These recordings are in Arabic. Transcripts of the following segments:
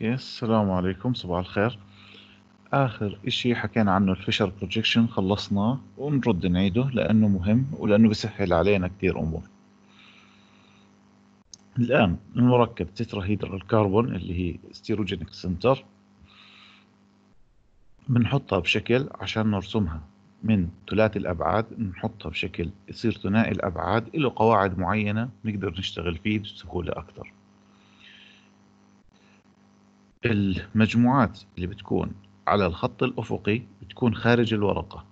okay السلام عليكم صباح الخير. آخر إشي حكينا عنه ال Fischer projection خلصناه ونرد نعيده لأنه مهم ولأنه بيسهل علينا كثير أمور. الآن المركب tetrahedral الكربون اللي هي stereogenic center. بنحطها بشكل عشان نرسمها من ثلاثي الأبعاد نحطها بشكل يصير ثنائي الأبعاد له قواعد معينة نقدر نشتغل فيه بسهولة أكثر. المجموعات اللي بتكون على الخط الأفقي بتكون خارج الورقة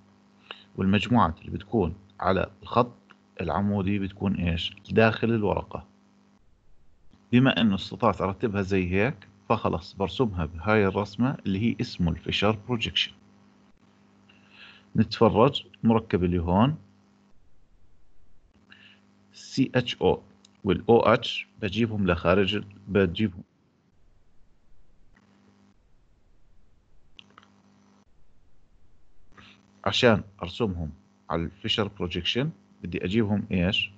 والمجموعات اللي بتكون على الخط العمودي بتكون إيش؟ داخل الورقة. بما أنه استطعت أرتبها زي هيك فخلص برسمها بهاي الرسمة اللي هي اسمه الفيشر بروجيكشن نتفرج المركب اللي هون. CHO وال OH بجيبهم لخارج بجيبهم عشان أرسمهم على ال Fischer projection بدي أجيبهم إيش؟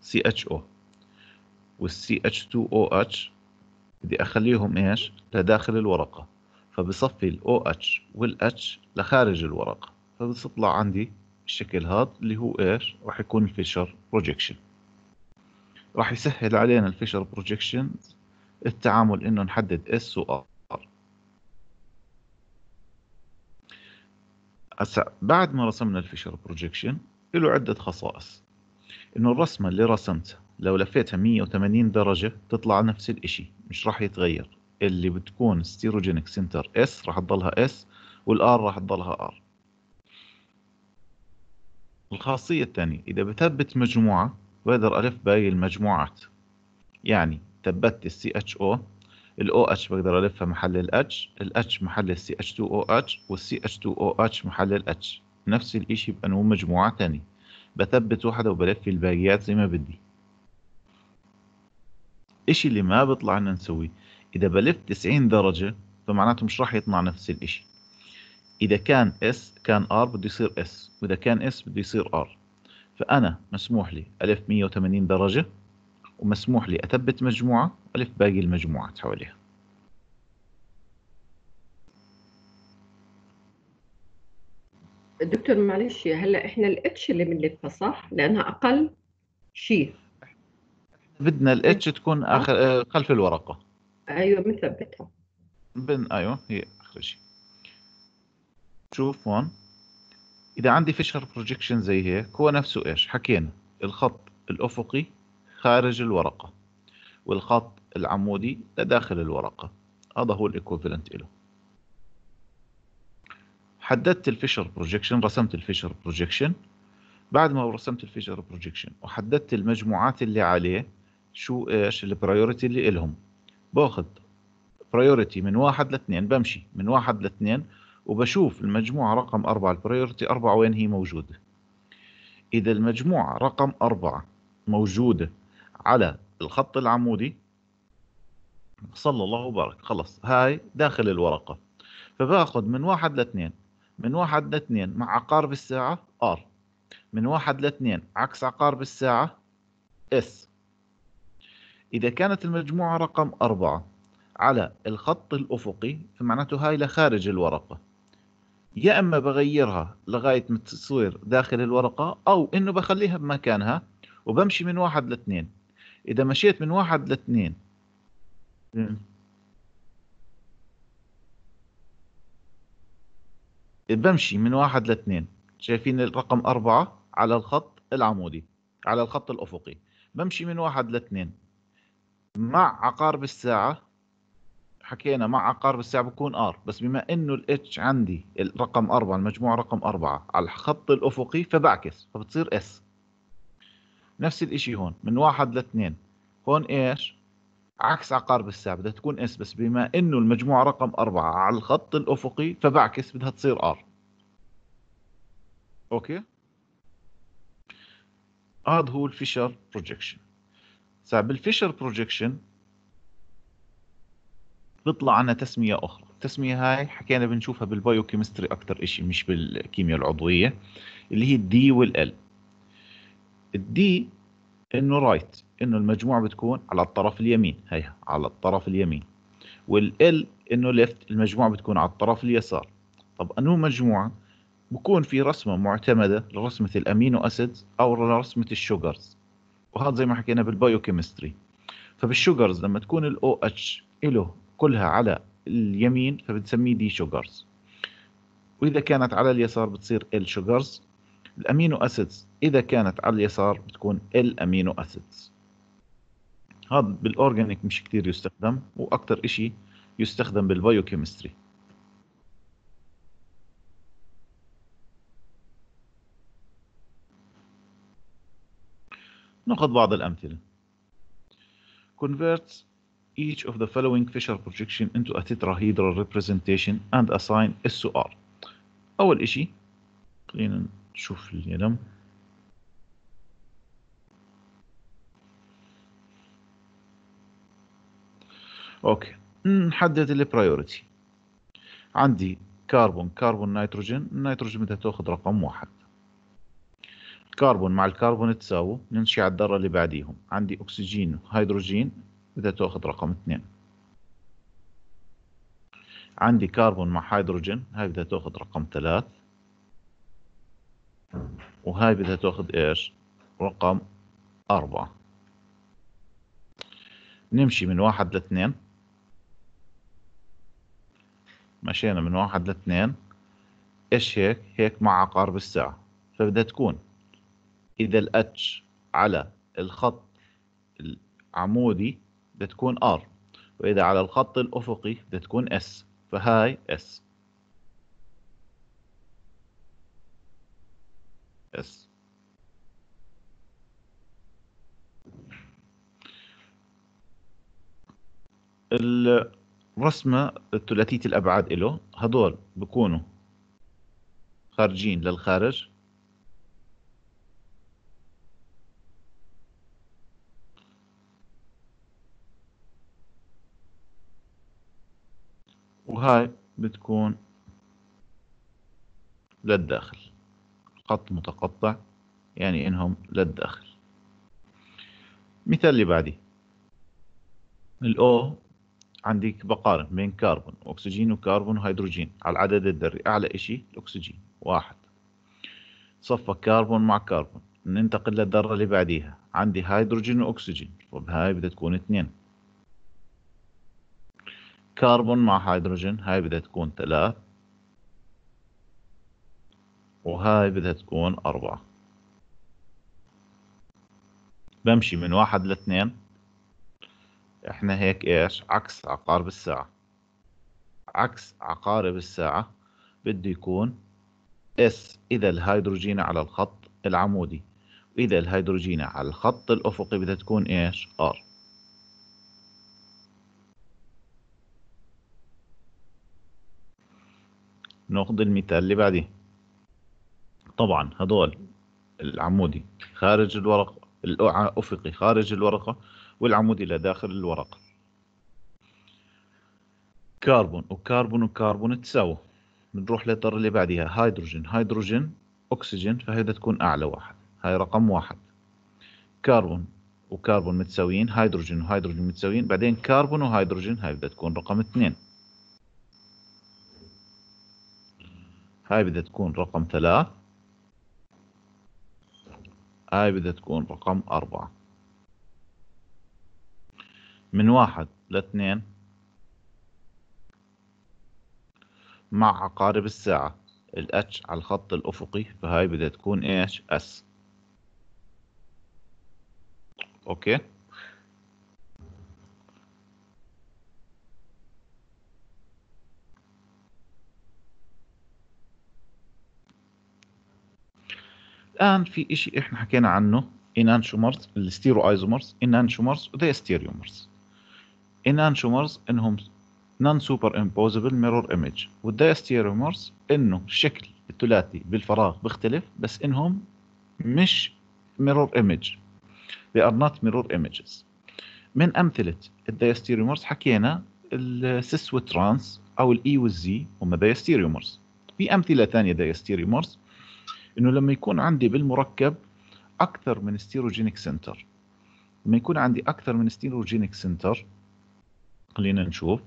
سي اتش أو والسي اتش 2 أو اتش بدي أخليهم إيش؟ لداخل الورقة. فبصفي ال OH وال H لخارج الورقة. فبتطلع عندي الشكل هذا اللي هو إيش؟ راح يكون ال Fischer projection راح يسهل علينا ال Fischer projection التعامل إنه نحدد S و R هسا بعد ما رسمنا ال Fischer projection له عدة خصائص. إنه الرسمة اللي رسمتها لو لفيتها 180 درجة تطلع نفس الإشي مش راح يتغير. اللي بتكون stereogenic center S راح تضلها S وال R راح تضلها R الخاصية الثانية إذا بثبت مجموعة بقدر ألف باقي المجموعات. يعني ثبتت السي اتش أو الأو إتش بقدر ألفها محل الأتش الأتش محل السي إتش 2 أو إتش والسي إتش 2 أو إتش محل الأتش. نفس الإشي بانو مجموعة تانية. بثبت واحدة وبلف الباقيات زي ما بدي. إشي اللي ما بيطلع لنا نسويه. إذا بلف 90 درجة فمعناته مش راح يطلع نفس الإشي. إذا كان S كان R بده يصير S. وإذا كان S بده يصير R. فأنا مسموح لي ألف 180 درجة ومسموح لي أثبت مجموعة ألف باقي المجموعات حواليها. دكتور معلش هلا إحنا ال H اللي بنلفها صح؟ لأنها أقل شيء. بدنا ال H تكون آخر آه، خلف الورقة. أيوه بنثبتها. بن أيوه هي آخر شيء. شوف هون. إذا عندي Fischer projection زي هيك هو نفسه إيش؟ حكينا. الخط الأفقي خارج الورقة. والخط العمودي لداخل الورقة. هذا هو ال equivalent له حددت ال Fischer projection رسمت ال Fischer projection بعد ما رسمت ال Fischer projection وحددت المجموعات اللي عليه شو إيش؟ ال priority اللي إلهم. باخذ priority من واحد لاثنين بمشي من واحد لاثنين وبشوف المجموعة رقم أربعة. ال priority أربعة وين هي موجودة؟ إذا المجموعة رقم أربعة موجودة على الخط العمودي. صلى الله وبارك. خلص هاي داخل الورقة. فباخذ من واحد لاثنين من واحد لاثنين مع عقارب الساعة R من واحد لاثنين عكس عقارب الساعة S إذا كانت المجموعة رقم أربعة على الخط الأفقي فمعناته هاي لخارج الورقة. يا إما بغيرها لغاية ما تصير داخل الورقة أو إنه بخليها بمكانها وبمشي من واحد لاثنين إذا مشيت من واحد لاثنين. بمشي من واحد لاثنين شايفين الرقم أربعة على الخط العمودي على الخط الأفقي. بمشي من واحد لاثنين. مع عقارب الساعة حكينا مع عقارب الساعة بكون R بس بما إنه ال H عندي الرقم أربعة المجموعة رقم أربعة على الخط الأفقي فبعكس فبتصير S نفس الإشي هون من واحد لاثنين. هون إيش؟ عكس عقارب الساعة بدها تكون S بس بما إنه المجموعة رقم أربعة على الخط الأفقي فبعكس بدها تصير R. okay؟ هذا هو ال Fischer projection ساعة بال Fischer projection بيطلع عنا تسمية أخرى. التسمية هاي حكينا بنشوفها بال biochemistry أكثر إشي مش بالكيمياء العضوية اللي هي ال D وال L ال D إنه right إنه المجموعة بتكون على الطرف اليمين هي على الطرف اليمين. وال L إنه left المجموعة بتكون على الطرف اليسار. طب أنو مجموعة؟ بكون في رسمة معتمدة لرسمة ال amino acids أو لرسمة الشوجرز وهذا زي ما حكينا بال biochemistry فبال sugars لما تكون ال OH له كلها على اليمين فبنسميه D sugars وإذا كانت على اليسار بتصير L sugars ال amino acids إذا كانت على اليسار بتكون L amino acids. هذا بال organic مش كثير يستخدم وأكثر شيء يستخدم بالبايوكيمستري ناخذ بعض الأمثلة. Converts each of the following Fisher projection into a tetrahedral representation and assign S to R أول إشي خلينا نشوف القلم okay نحدد ال priority عندي كربون كربون نيتروجين النيتروجين بدها تأخذ رقم واحد. الكربون مع الكربون تساوي نمشي على الذرة اللي بعديهم. عندي أكسجين هيدروجين بدها تأخذ رقم اثنين. عندي كربون مع هيدروجين هاي بدها تأخذ رقم ثلاث. وهاي بدها تاخذ إيش؟ رقم أربعة. نمشي من واحد لاثنين. مشينا من واحد لاثنين. إيش هيك؟ هيك مع عقارب الساعة. فبدها تكون إذا الأتش على الخط العمودي بدها تكون R وإذا على الخط الأفقي بدها تكون S فهاي S S الرسمة الثلاثية الأبعاد له هدول بكونوا خارجين للخارج. وهاي بتكون للداخل. خط متقطع يعني إنهم للداخل مثال اللي بعدي. ال O عندك بقارن بين كربون واكسجين وكربون وهيدروجين على العدد الذري أعلى إشي الأكسجين واحد. صفى كربون مع كربون ننتقل للذرة اللي بعديها. عندي هيدروجين وأكسجين طب هاي بدها تكون اثنين. كربون مع هيدروجين هاي بدها تكون ثلاث. وهاي بدها تكون أربعة. بمشي من واحد لاثنين. إحنا هيك إيش؟ عكس عقارب الساعة. عكس عقارب الساعة بده يكون S. إذا الهيدروجين على الخط العمودي. واذا الهيدروجين على الخط الأفقي بدها تكون إيش؟ R. نأخذ المثال اللي بعديه. طبعا هذول العمودي خارج الورقة الأفقي خارج الورقة والعمودي لداخل الورقة. كربون وكربون وكربون تساوي بنروح للذرة اللي بعديها هيدروجين. هيدروجين أكسجين بدها تكون أعلى واحد. هاي رقم واحد. كربون وكربون متساويين هيدروجين وهيدروجين متساويين بعدين كربون وهيدروجين هاي بدها تكون رقم اثنين. هاي بدها تكون رقم ثلاث. هاي بدها تكون رقم أربعة. من واحد لاثنين مع عقارب الساعة. ال H على الخط الأفقي فهاي بدها تكون إيش؟ S okay؟ الآن في إشي إحنا حكينا عنه enantiomers ال stereoisomers enantiomers و diastereomers enantiomers إنهم non-superimposable mirror image وال diastereomers إنه الشكل الثلاثي بالفراغ بيختلف بس إنهم مش mirror image they are not mirror images. من أمثلة ال diastereomers حكينا ال cis وال trans أو ال E وال Z هم diastereomers في أمثلة ثانية diastereomers إنه لما يكون عندي بالمركب أكثر من stereogenic center. لما يكون عندي أكثر من stereogenic center خلينا نشوف.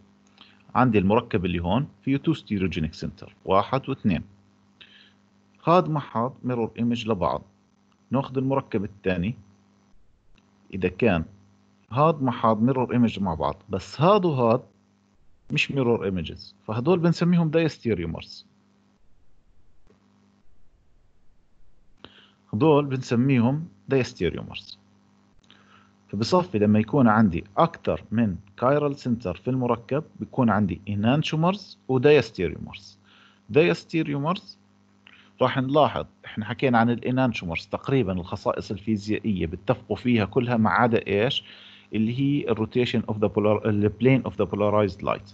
عندي المركب اللي هون فيه two stereogenic center واحد واثنين. هاد مع هاد mirror image لبعض. ناخذ المركب الثاني. إذا كان هاد مع هاد mirror image مع بعض بس هاد وهاد مش mirror images فهدول بنسميهم diastereomers هدول بنسميهم diastereomers فبصفي لما يكون عندي أكثر من chiral center في المركب بيكون عندي enantiomers و diastereomers diastereomers راح نلاحظ إحنا حكينا عن ال enantiomers تقريبا الخصائص الفيزيائية بيتفقوا فيها كلها ما عدا إيش؟ اللي هي ال rotation of the ال plane of the polarized light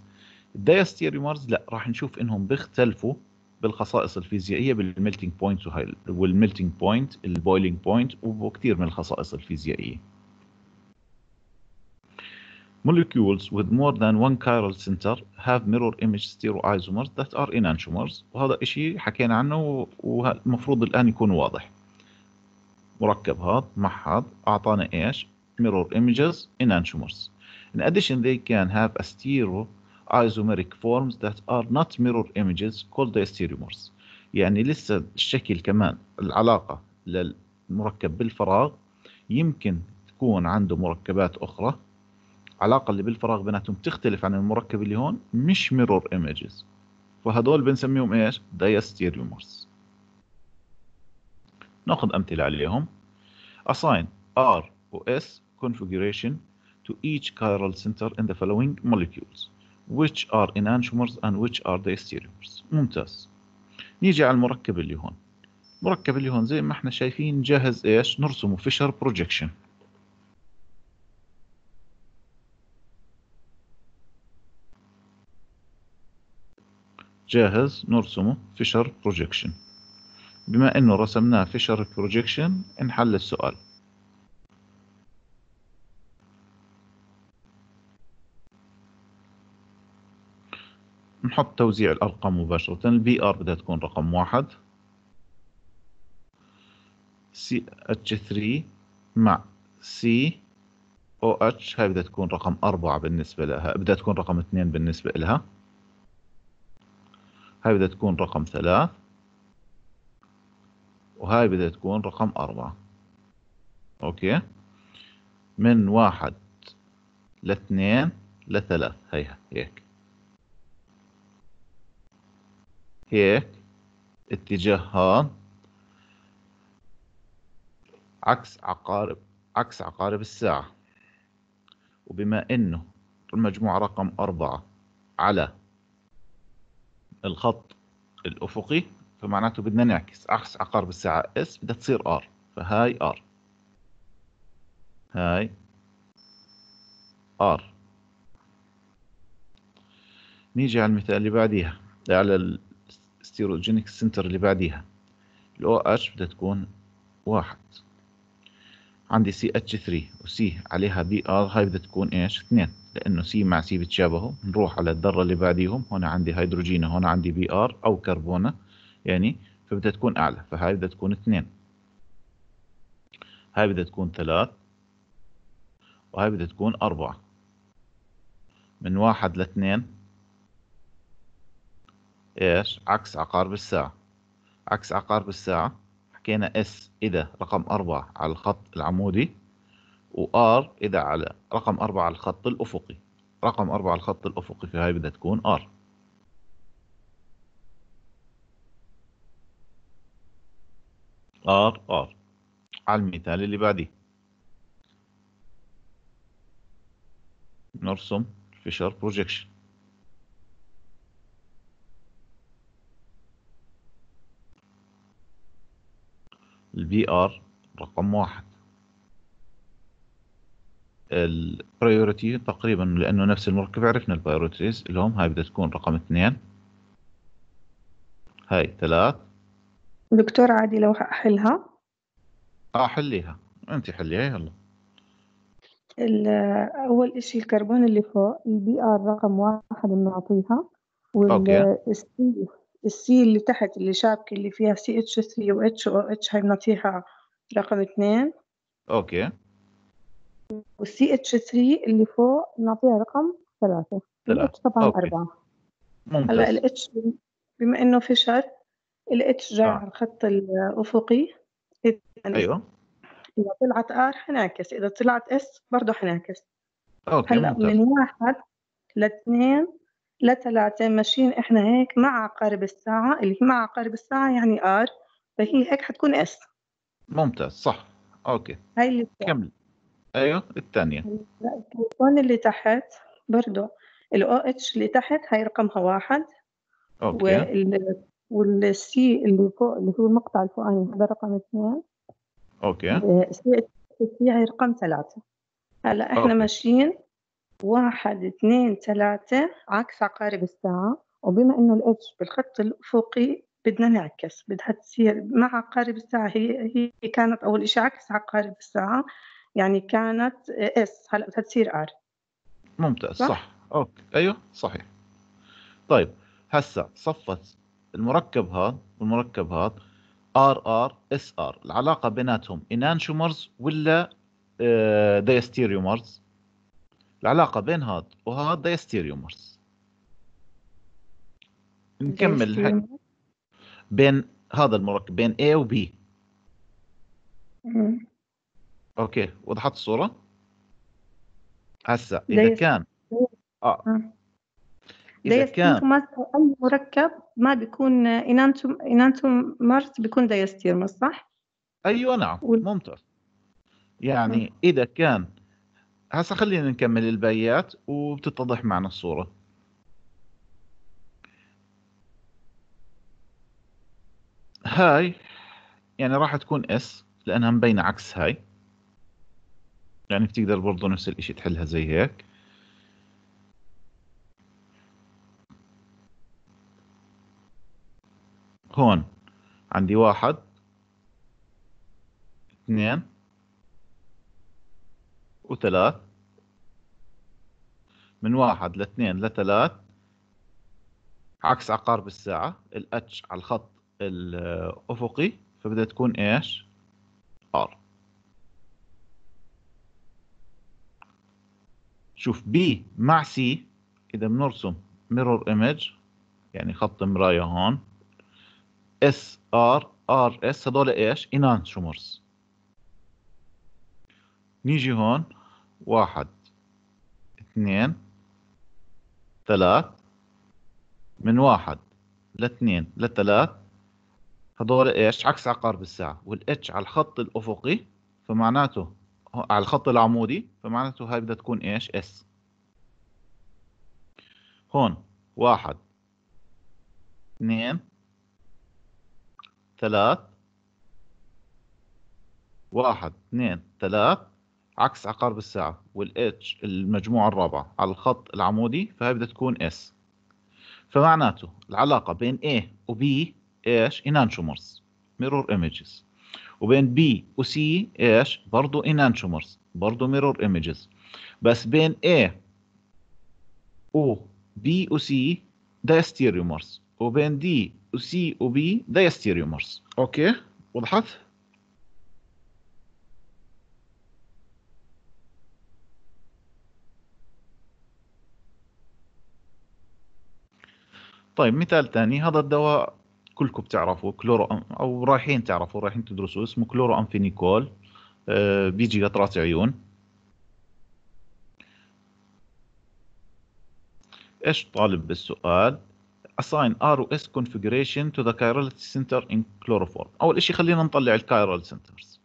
ال diastereomers لا راح نشوف إنهم بيختلفوا بالخصائص الفيزيائية بال melting point وال melting point ال boiling point وكثير من الخصائص الفيزيائية. Molecules with more than one chiral center have mirror image stereoisomers that are enantiomers. وهذا إشي حكينا عنه والمفروض الآن يكون واضح. مركب هذا مع هذا أعطانا إيش؟ mirror images enantiomers. In addition they can have a stereoisomeric forms that are not mirror images called diastereomers يعني لسه الشكل كمان العلاقة للمركب بالفراغ يمكن تكون عنده مركبات أخرى. العلاقه اللي بالفراغ بيناتهم تختلف عن المركب اللي هون مش mirror images فهدول بنسميهم إيش؟ diastereomers ناخذ أمثلة عليهم. Assign R و S configuration to each chiral center in the following molecules. Which are enantiomers and which are diastereomers ممتاز. نيجي على المركب اللي هون. المركب اللي هون زي ما إحنا شايفين جاهز إيش؟ نرسمه فيشر بروجيكشن جاهز نرسمه فيشر projection بما إنه رسمناه فيشر projection نحل السؤال. نحط توزيع الأرقام مباشرة. ال Br بدها تكون رقم واحد. سي اتش 3 مع سي أو اتش هاي بدها تكون رقم أربعة بالنسبة لها. بدها تكون رقم اثنين بالنسبة لها. هاي بدها تكون رقم ثلاث. وهاي بدها تكون رقم أربعة. أوكي. من واحد لاثنين لثلاث. هيها هيك. هيك اتجاه هان عكس عقارب عكس عقارب الساعة. وبما إنه المجموعة رقم أربعة على الخط الأفقي فمعناته بدنا نعكس. عكس عقارب الساعة S بدها تصير R فهاي R. هاي R. نيجي على المثال اللي بعديها على ال stereogenic center اللي بعديها. ال OH بدها تكون واحد. عندي CH 3 و C عليها Br هاي بدها تكون إيش؟ اثنين. لأنه C مع C بتشابهوا. نروح على الذرة اللي بعديهم. هون عندي هيدروجين هون عندي Br أو كربونة. يعني فبدها تكون أعلى. فهاي بدها تكون اثنين. هاي بدها تكون ثلاث. وهاي بدها تكون أربعة. من واحد لاثنين إيش؟ عكس عقارب الساعة. عكس عقارب الساعة. حكينا S إذا رقم أربعة على الخط العمودي و R إذا على رقم أربعة على الخط الأفقي. رقم أربعة على الخط الأفقي في هاي بدها تكون R. R R. على المثال اللي بعديه. نرسم فيشر projection ال Br رقم واحد. ال priority تقريبا لأنه نفس المركب عرفنا ال priorities اللي هم هاي بدها تكون رقم اثنين. هاي ثلاث. دكتور عادي لو أحلها. آه حليها. أنت حليها يلا. أول إشي الكربون اللي فوق ال Br رقم واحد بنعطيها. وال C ال C اللي تحت اللي شابكة اللي فيها سي اتش 3 و اتش أو اتش هاي بنعطيها رقم اثنين. okay. وال CH 3 اللي فوق نعطيها رقم ثلاثة. ثلاثة. طبعا okay. أربعة. هلأ ممتاز ال H بما إنه فيشر ال H جاي آه. على الخط الأفقي. أيوه. إذا طلعت R حنعكس. إذا طلعت S برضه حنعكس. okay هلأ ممتاز. من واحد لإثنين لثلاثة ماشيين إحنا هيك مع عقارب الساعة اللي هي مع عقارب الساعة يعني R فهي هيك حتكون S. ممتاز صح. okay. هاي اللي. كمل. أيوه الثانية. لا، التليفون اللي تحت برضه ال OH اللي تحت هاي رقمها واحد. okay. وال وال C اللي فوق اللي هو المقطع الفوقاني هذا رقم اثنين. okay. ال C ال C هاي رقم ثلاثة. هلأ إحنا okay. ماشيين. واحد اثنين ثلاثة عكس عقارب الساعة. وبما إنه ال H بالخط الافقي بدنا نعكس بدها تصير مع عقارب الساعة. هي هي كانت أول إشي عكس عقارب الساعة يعني كانت S. هلأ بدها تصير R. ممتاز صح؟ صح. okay. أيوه صحيح. طيب هسا صفت المركب هذا والمركب هذا R R S R. العلاقة بيناتهم enantiomers ولا آه، diastereomers العلاقة بين هذا وهذا diastereomers نكمل الحكي بين هذا المركب بين A و B. مم. okay وضحت الصورة؟ هسا إذا كان آه. آه. إذا كان أي مركب ما بيكون enantiom- enantiomers بيكون diastereomers صح؟ أيوه نعم. ممتاز. يعني إذا كان هسا خلينا نكمل البيات وبتتضح معنا الصورة. هاي يعني راح تكون S لأنها مبينة عكس هاي. يعني بتقدر برضو نفس الإشي تحلها زي هيك. هون عندي واحد اثنين. وثلاث. من واحد لاثنين لثلاث. عكس عقارب الساعة ال H على الخط الأفقي. فبدها تكون إيش؟ R. شوف B مع C إذا بنرسم mirror image يعني خط مراية هون. S R R S هذول إيش؟ enantiomers نيجي هون. واحد اثنين ثلاث من واحد لاثنين لثلاث. هذول إيش؟ عكس عقارب الساعة وال H على الخط الأفقي فمعناته على الخط العمودي فمعناته هاي بدها تكون إيش؟ S. هون واحد اثنين ثلاث واحد اثنين ثلاث. عكس عقارب الساعة وال H المجموعة الرابعة على الخط العمودي فهي بدها تكون S فمعناته العلاقة بين A و B إيش؟ enantiomers mirror images وبين B و C إيش؟ برضو enantiomers برضو mirror images بس بين A و B و C diastereomers وبين D و C و B diastereomers okay؟ وضحت؟ طيب مثال ثاني هذا الدواء كلكم بتعرفوا chloro أو رايحين تعرفوا رايحين تدرسوا اسمه كلورو امفينيكول آه، بيجي قطرات عيون. إيش طالب بالسؤال؟ Assign R و S configuration to the chirality center in chloramphenicol. أول شيء خلينا نطلع ال chiral centers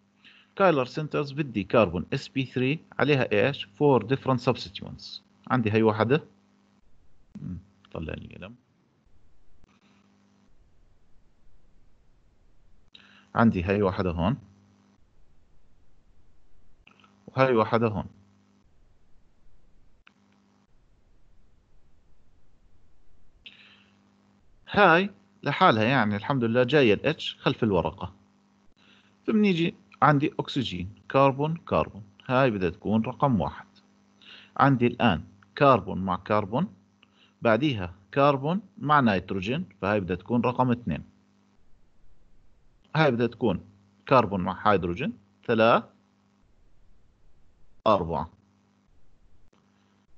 chiral centers بدي كربون sp3 عليها إيش؟ 4 different substituents. عندي هي واحدة. طلع لي قلم عندي هاي واحدة هون؟ وهاي واحدة هون؟ هاي لحالها يعني الحمد لله جاية ال H خلف الورقة. فبنيجي عندي أكسجين كربون كربون. هاي بدها تكون رقم واحد. عندي الآن كربون مع كربون بعديها كربون مع نيتروجين فهاي بدها تكون رقم اثنين. هاي بدها تكون كربون مع هيدروجين ثلاث أربعة.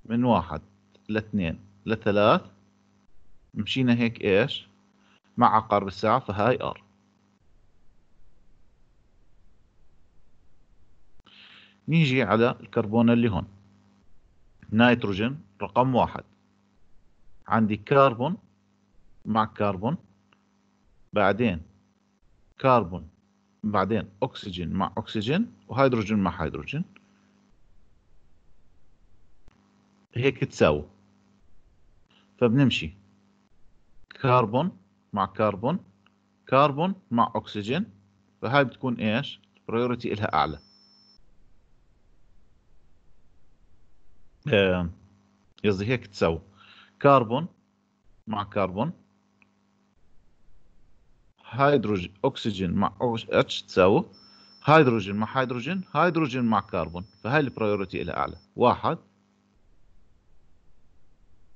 من واحد لاثنين لثلاث. مشينا هيك إيش؟ مع عقارب الساعة فهاي R نيجي على الكربون اللي هون. نيتروجين رقم واحد. عندي كربون مع كربون. بعدين كربون بعدين أكسجين مع أكسجين وهيدروجين مع هيدروجين. هيك تساوي. فبنمشي. كربون مع كربون كربون مع أكسجين. فهاي بتكون إيش؟ ال priority إلها أعلى. قصدي هيك تساوي. كربون مع كربون هيدروجين أكسجين مع H تساوي هيدروجين مع هيدروجين هيدروجين مع كربون. فهاي ال priority إلها أعلى. واحد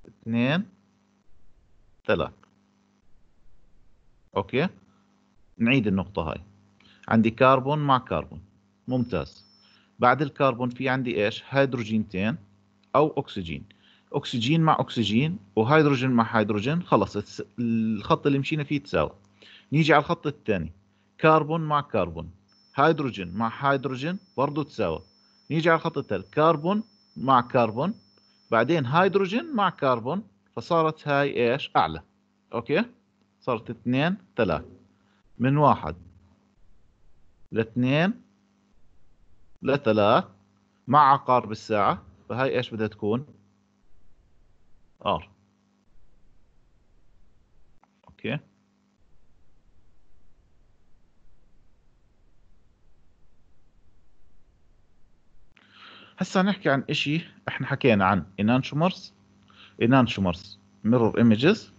اثنين ثلاث. okay؟ نعيد النقطة هاي. عندي كربون مع كربون. ممتاز. بعد الكربون في عندي إيش؟ هيدروجينتين أو أكسجين. أكسجين مع أكسجين وهيدروجين مع هيدروجين خلص. الخط اللي مشينا فيه تساوي. نيجي على الخط الثاني. كربون مع كربون. هيدروجين مع هيدروجين برضه تساوي نيجي على الخط الثالث. كربون مع كربون. بعدين هيدروجين مع كربون. فصارت هاي إيش؟ أعلى. okay؟ صارت اثنين ثلاث من واحد لاثنين لثلاث مع عقارب الساعة فهاي إيش بدها تكون؟ R. okay؟ هسا نحكي عن إشي إحنا حكينا عن enantiomers enantiomers mirror images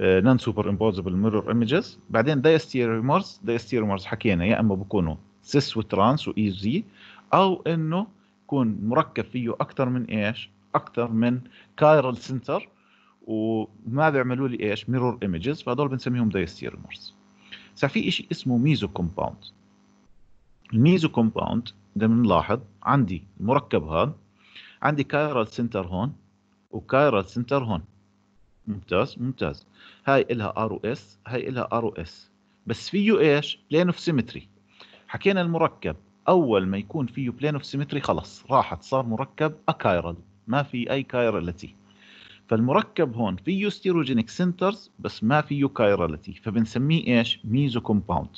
non superimposable mirror images بعدين diastereomers diastereomers حكينا يا إما بكونوا cis و trans و E Z أو إنه يكون مركب فيه أكثر من إيش؟ أكثر من chiral center وما بيعملوا لي إيش؟ mirror images فهذول بنسميهم diastereomers صار في شيء اسمه meso compound ال meso compound ده بنلاحظ عندي المركب هذا عندي chiral center هون و chiral center هون. ممتاز ممتاز. هاي إلها R أو S هاي إلها R أو S بس فيه إيش؟ plane of symmetry حكينا المركب أول ما يكون فيه plane of symmetry خلص راحت صار مركب achiral ما في أي chirality فالمركب هون فيه stereogenic centers بس ما فيه chirality فبنسميه إيش؟ meso compound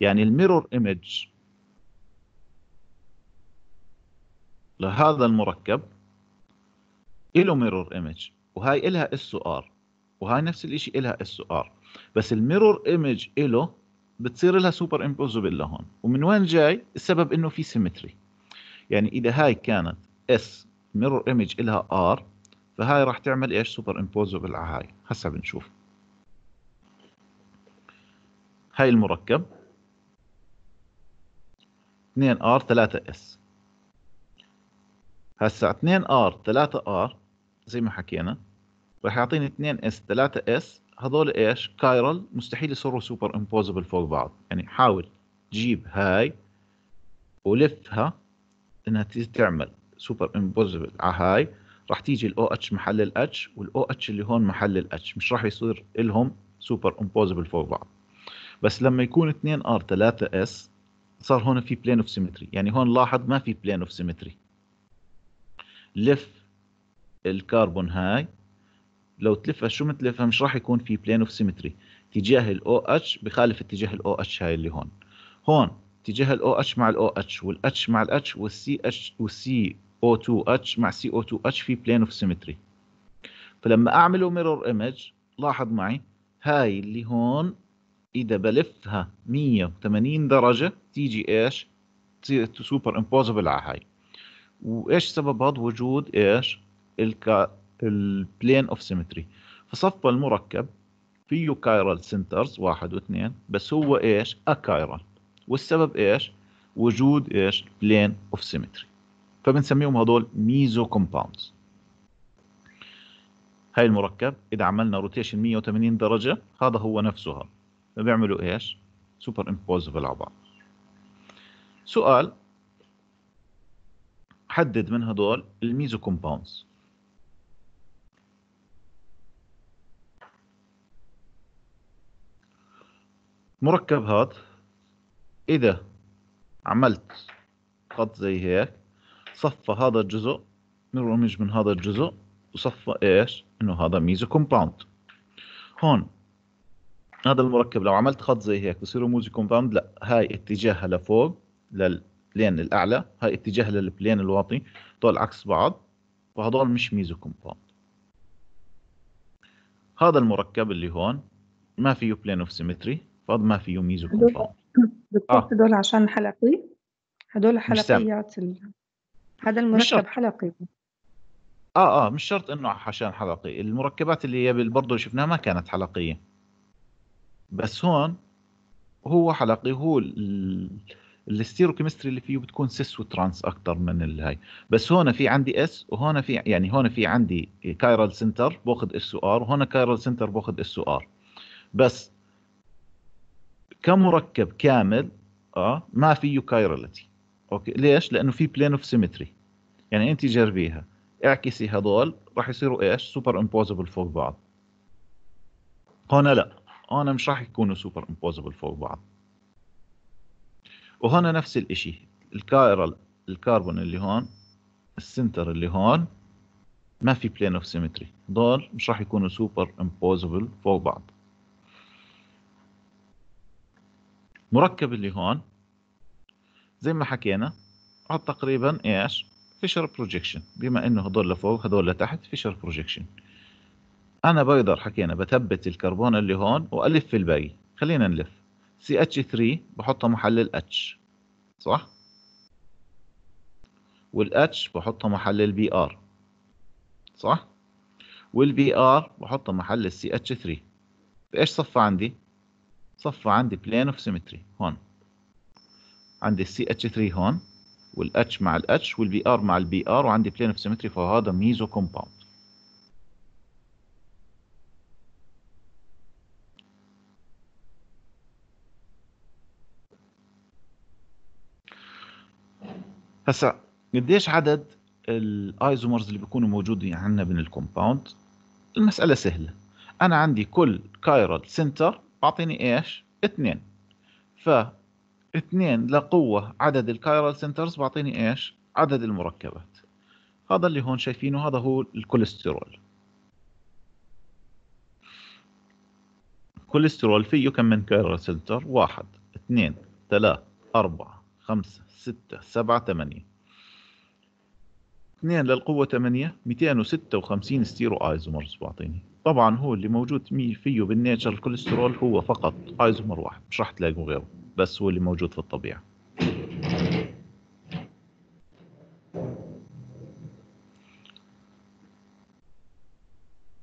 يعني ال mirror image لهذا المركب له mirror image وهاي إلها S R وهاي نفس الشيء إلها S R بس ال mirror image له بتصير لها superimposable لهون ومن وين جاي؟ السبب إنه في symmetry يعني إذا هاي كانت S mirror image إلها R فهاي راح تعمل إيش؟ superimposable على هاي. هسه بنشوف. هاي المركب. 2 R 3 S هسا 2 R 3 R زي ما حكينا راح يعطيني 2 S 3 S. هذول إيش؟ chiral مستحيل يصيروا superimposable فوق بعض. يعني حاول تجيب هاي ولفها إنها تعمل superimposable على هاي راح تيجي الاو اتش محل ال H والاو اتش اللي هون محل الاتش مش راح يصير لهم superimposable فوق بعض. بس لما يكون 2 R 3 S صار هون في plane of symmetry يعني هون لاحظ ما في plane of symmetry لف الكربون هاي. لو تلفها شو ما تلفها مش راح يكون في plane of symmetry اتجاه ال OH بخالف اتجاه ال OH هاي اللي هون. هون اتجاه الاو اتش مع الاو اتش والاتش مع الاتش والسي اتش والسي أو 2 اتش مع سي أو 2 اتش في plane of symmetry فلما أعمله mirror image لاحظ معي هاي اللي هون إذا بلفها 180 درجة تيجي إيش؟ تصير superimposable على هاي. وإيش سبب هذا وجود؟ إيش؟ الكا ال plane of symmetry فصفى المركب فيه chiral centers واحد واثنين بس هو إيش؟ achiral والسبب إيش؟ وجود إيش؟ plane of symmetry فبنسميهم هذول meso compounds هاي المركب إذا عملنا rotation 180 درجة هذا هو نفسه هذا فبيعملوا إيش؟ superimposable على بعض. سؤال حدد من هدول ال meso compounds. مركب هذا إذا عملت خط زي هيك صفى هذا الجزء mirror image من هذا الجزء وصفى إيش؟ إنه هذا meso compound. هون هذا المركب لو عملت خط زي هيك بصير meso compound لا هاي اتجاهها لفوق لل plane الأعلى هاي اتجاهها لل plane الواطي دول عكس بعض وهذول مش meso compound هذا المركب اللي هون ما فيه plane of symmetry فهذا ما فيه meso compound آه. هدول عشان حلقي؟ هدول حلقيات ال... هذا المركب حلقي. آه آه مش شرط إنه عشان حلقي. المركبات اللي هي برضه شفناها ما كانت حلقية. بس هون هو حلقي هو ال stereochemistry اللي فيه بتكون cis و trans أكثر من الهاي. بس هون في عندي S وهون في يعني هون في عندي chiral center بأخذ S R وهون chiral center بأخذ S R بس كمركب كامل آه ما فيه chirality okay؟ ليش؟ لأنه في plane of symmetry يعني انت جربيها. اعكسي هذول راح يصيروا إيش؟ superimposable فوق بعض. هون لا. هون مش راح يكونوا superimposable فوق بعض. وهنا نفس الإشي. ال chiral الكربون اللي هون ال center اللي هون ما في plane of symmetry دول مش راح يكونوا superimposable فوق بعض. مركب اللي هون زي ما حكينا هذا تقريبا إيش؟ Fischer projection بما إنه هذول لفوق هذول لتحت Fischer projection أنا بقدر حكينا بثبت الكربون اللي هون وألف في الباقي. خلينا نلف. CH3 بحطها محل ال H صح؟ وال H بحطها محل ال Br صح؟ وال Br بحطها محل ال CH3 إيش صفى عندي؟ صفى عندي plane of symmetry هون. عندي ال CH3 هون وال H مع ال H وال Br مع ال Br وعندي plane of symmetry فهذا meso compound هسا قديش عدد ال isomers اللي بيكونوا موجودين عندنا من ال compound المسألة سهلة أنا عندي كل chiral center بعطيني إيش؟ اثنين ف اثنين للقوة عدد ال chiral centers بعطيني إيش؟ عدد المركبات هذا اللي هون شايفينه هذا هو الكوليسترول كوليسترول فيه كم من chiral center؟ واحد اثنين ثلاثة أربعة خمسة ستة سبعة ثمانية. اثنين للقوة ثمانية 256 stereoisomers بعطيني طبعا هو اللي موجود فيه بال nature الكوليسترول هو فقط آيزومر واحد مش راح تلاقوا غيره بس هو اللي موجود في الطبيعة.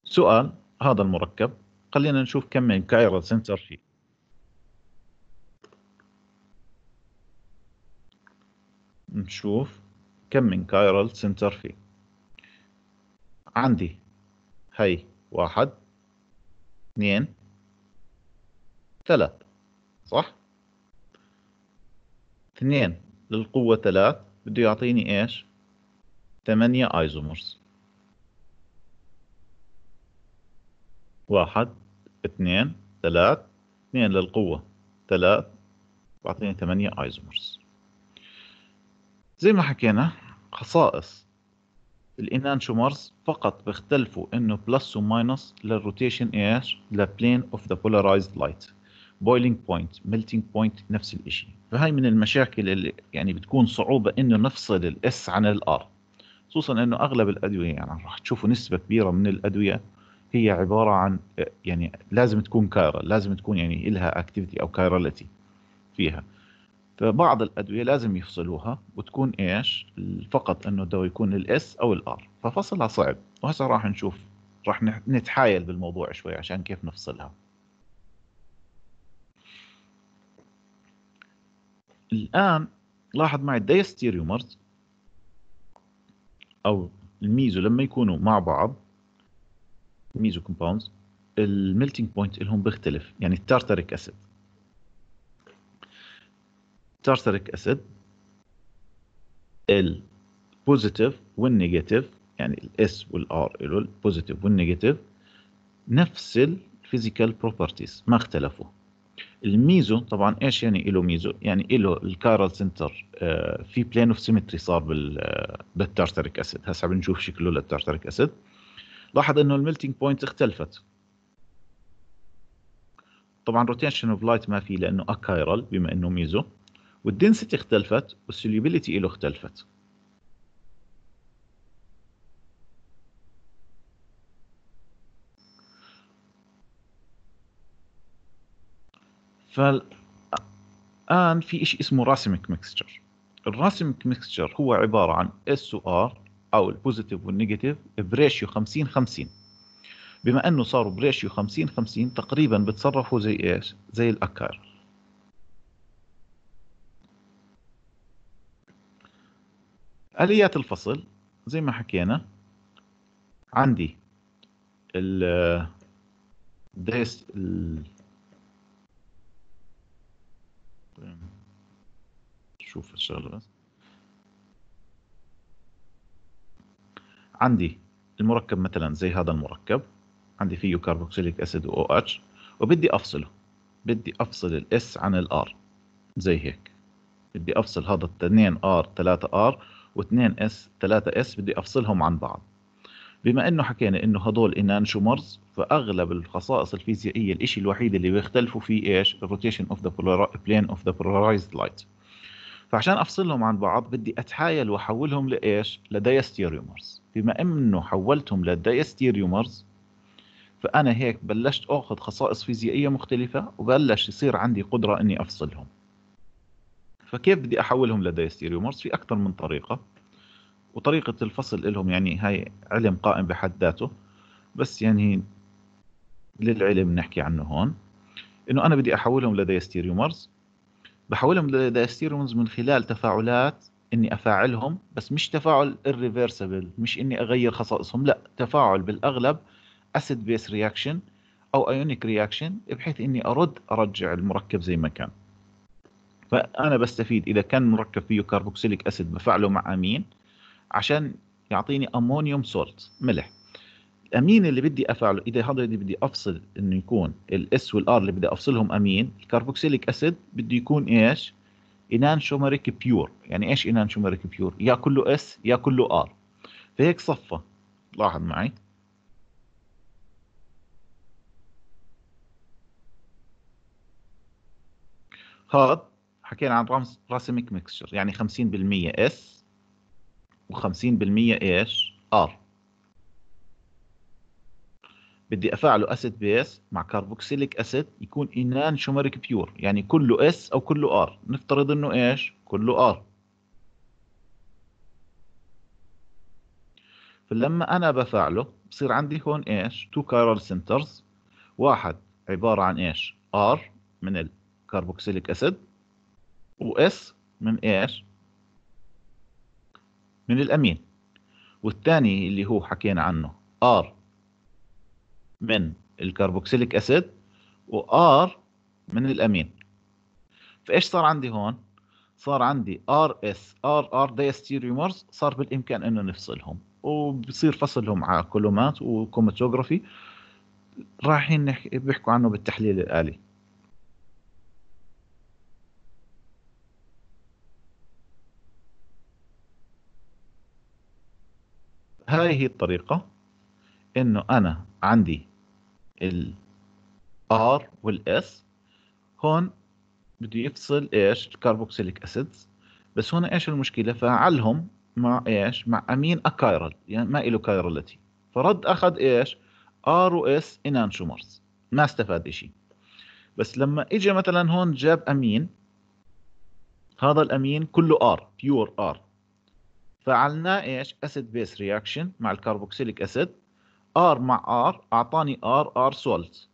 سؤال هذا المركب خلينا نشوف كم من chiral center فيه. نشوف كم من chiral center فيه. عندي. هي واحد. اثنين. ثلاث. صح؟ اثنين للقوة ثلاث. بده يعطيني إيش؟ ثمانية isomers. واحد. اثنين. ثلاث. اثنين للقوة ثلاث. بعطيني ثمانية isomers. زي ما حكينا خصائص ال enantiomers فقط بيختلفوا إنه plus و minus لل rotation إيش ل plane of the polarized light boiling point melting point نفس الشيء فهي من المشاكل اللي يعني بتكون صعوبة إنه نفصل ال S عن ال R. خصوصا إنه أغلب الأدوية يعني راح تشوفوا نسبة كبيرة من الأدوية هي عبارة عن يعني لازم تكون chiral لازم تكون يعني لها activity أو chirality فيها. فبعض الأدوية لازم يفصلوها وتكون إيش؟ فقط إنه الدواء يكون ال S أو ال R ففصلها صعب. وهسه راح نشوف راح نتحايل بالموضوع شوي عشان كيف نفصلها. الآن لاحظ معي ال diastereomers أو ال meso لما يكونوا مع بعض meso compounds ال melting point لهم بيختلف. يعني ال tartaric acid tartaric acid ال positive وال negative يعني الاس والار له البوزيتيف والنيجاتيف نفس ال physical properties ما اختلفوا. ال meso طبعا إيش يعني له meso؟ يعني له ال chiral center في plane of symmetry صار بال آه، بال tartaric acid هسه بنشوف شكله لل tartaric acid لاحظ إنه ال melting point اختلفت. طبعا rotation of light ما في لأنه achiral بما إنه meso. وال density اختلفت وال solubility له اختلفت. فالآن في شيء اسمه racemic mixture ال racemic mixture هو عبارة عن S و R أو ال positive وال negative ب ratio 50 50 بما أنه صاروا ب ratio 50 50 تقريبا بتصرفوا زي إيش؟ زي ال achiral. آليات الفصل زي ما حكينا عندي ال ديس ال شوف الشغله بس. عندي المركب مثلا زي هذا المركب. عندي فيه carboxylic acid و OH وبدي أفصله. بدي أفصل ال S عن ال R زي هيك. بدي أفصل هذا 2 R 3 R و2 S 3 S بدي أفصلهم عن بعض. بما إنه حكينا إنه هدول enantiomers فأغلب الخصائص الفيزيائية الشيء الوحيد اللي بيختلفوا فيه إيش؟ ال rotation of the plane of the polarized light فعشان أفصلهم عن بعض بدي اتحايل وأحولهم لإيش؟ ل diastereomers بما إنه حولتهم ل diastereomers فأنا هيك بلشت أخذ خصائص فيزيائية مختلفة وبلش يصير عندي قدرة إني أفصلهم. فكيف بدي أحولهم ل diastereomers في أكثر من طريقة وطريقة الفصل لهم يعني هاي علم قائم بحد ذاته بس يعني للعلم نحكي عنه هون. إنه أنا بدي أحولهم ل diastereomers بحولهم ل diastereomers من خلال تفاعلات إني أفاعلهم بس مش تفاعل irreversible مش إني أغير خصائصهم لا تفاعل بالأغلب acid base reaction أو ionic reaction بحيث إني أرد أرجع المركب زي ما كان. فأنا بستفيد إذا كان مركب فيه carboxylic acid بفعله مع أمين عشان يعطيني ammonium salt ملح. الامين اللي بدي أفعله إذا هذا اللي بدي أفصل إنه يكون ال S وال R اللي بدي أفصلهم amine ال carboxylic acid بده يكون إيش؟ enantiomeric pure يعني إيش enantiomeric pure يا كله S يا كله R فهيك صفى لاحظ معي؟ هذا حكينا عن رمز racemic mixture يعني 50% S و50% إيش؟ R بدي أفعله acid base مع carboxylic acid يكون enantiomeric pure يعني كله S أو كله R نفترض إنه إيش؟ كله R فلما أنا بفعله بصير عندي هون إيش؟ two chiral centers واحد عبارة عن إيش؟ R من ال carboxylic acid و S من إيش من الأمين. والثاني اللي هو حكينا عنه R. من ال carboxylic acid و R من الأمين. فإيش صار عندي هون؟ صار عندي R S R R diastereomers صار بالإمكان إنه نفصلهم وبصير فصلهم على column ات و chromatography رايحين بيحكوا عنه بالتحليل الآلي. هاي هي الطريقة إنه أنا عندي ال R وال S. هون بده يفصل إيش؟ ال carboxylic acids بس هون إيش المشكلة؟ فعلهم مع إيش؟ مع amine achiral يعني ما له chirality فرد أخذ إيش؟ R و S enantiomers ما استفاد إشي. بس لما اجى مثلا هون جاب أمين هذا الأمين كله R pure R. فعلناه إيش؟ acid base reaction مع ال carboxylic acid R مع R أعطاني R R salt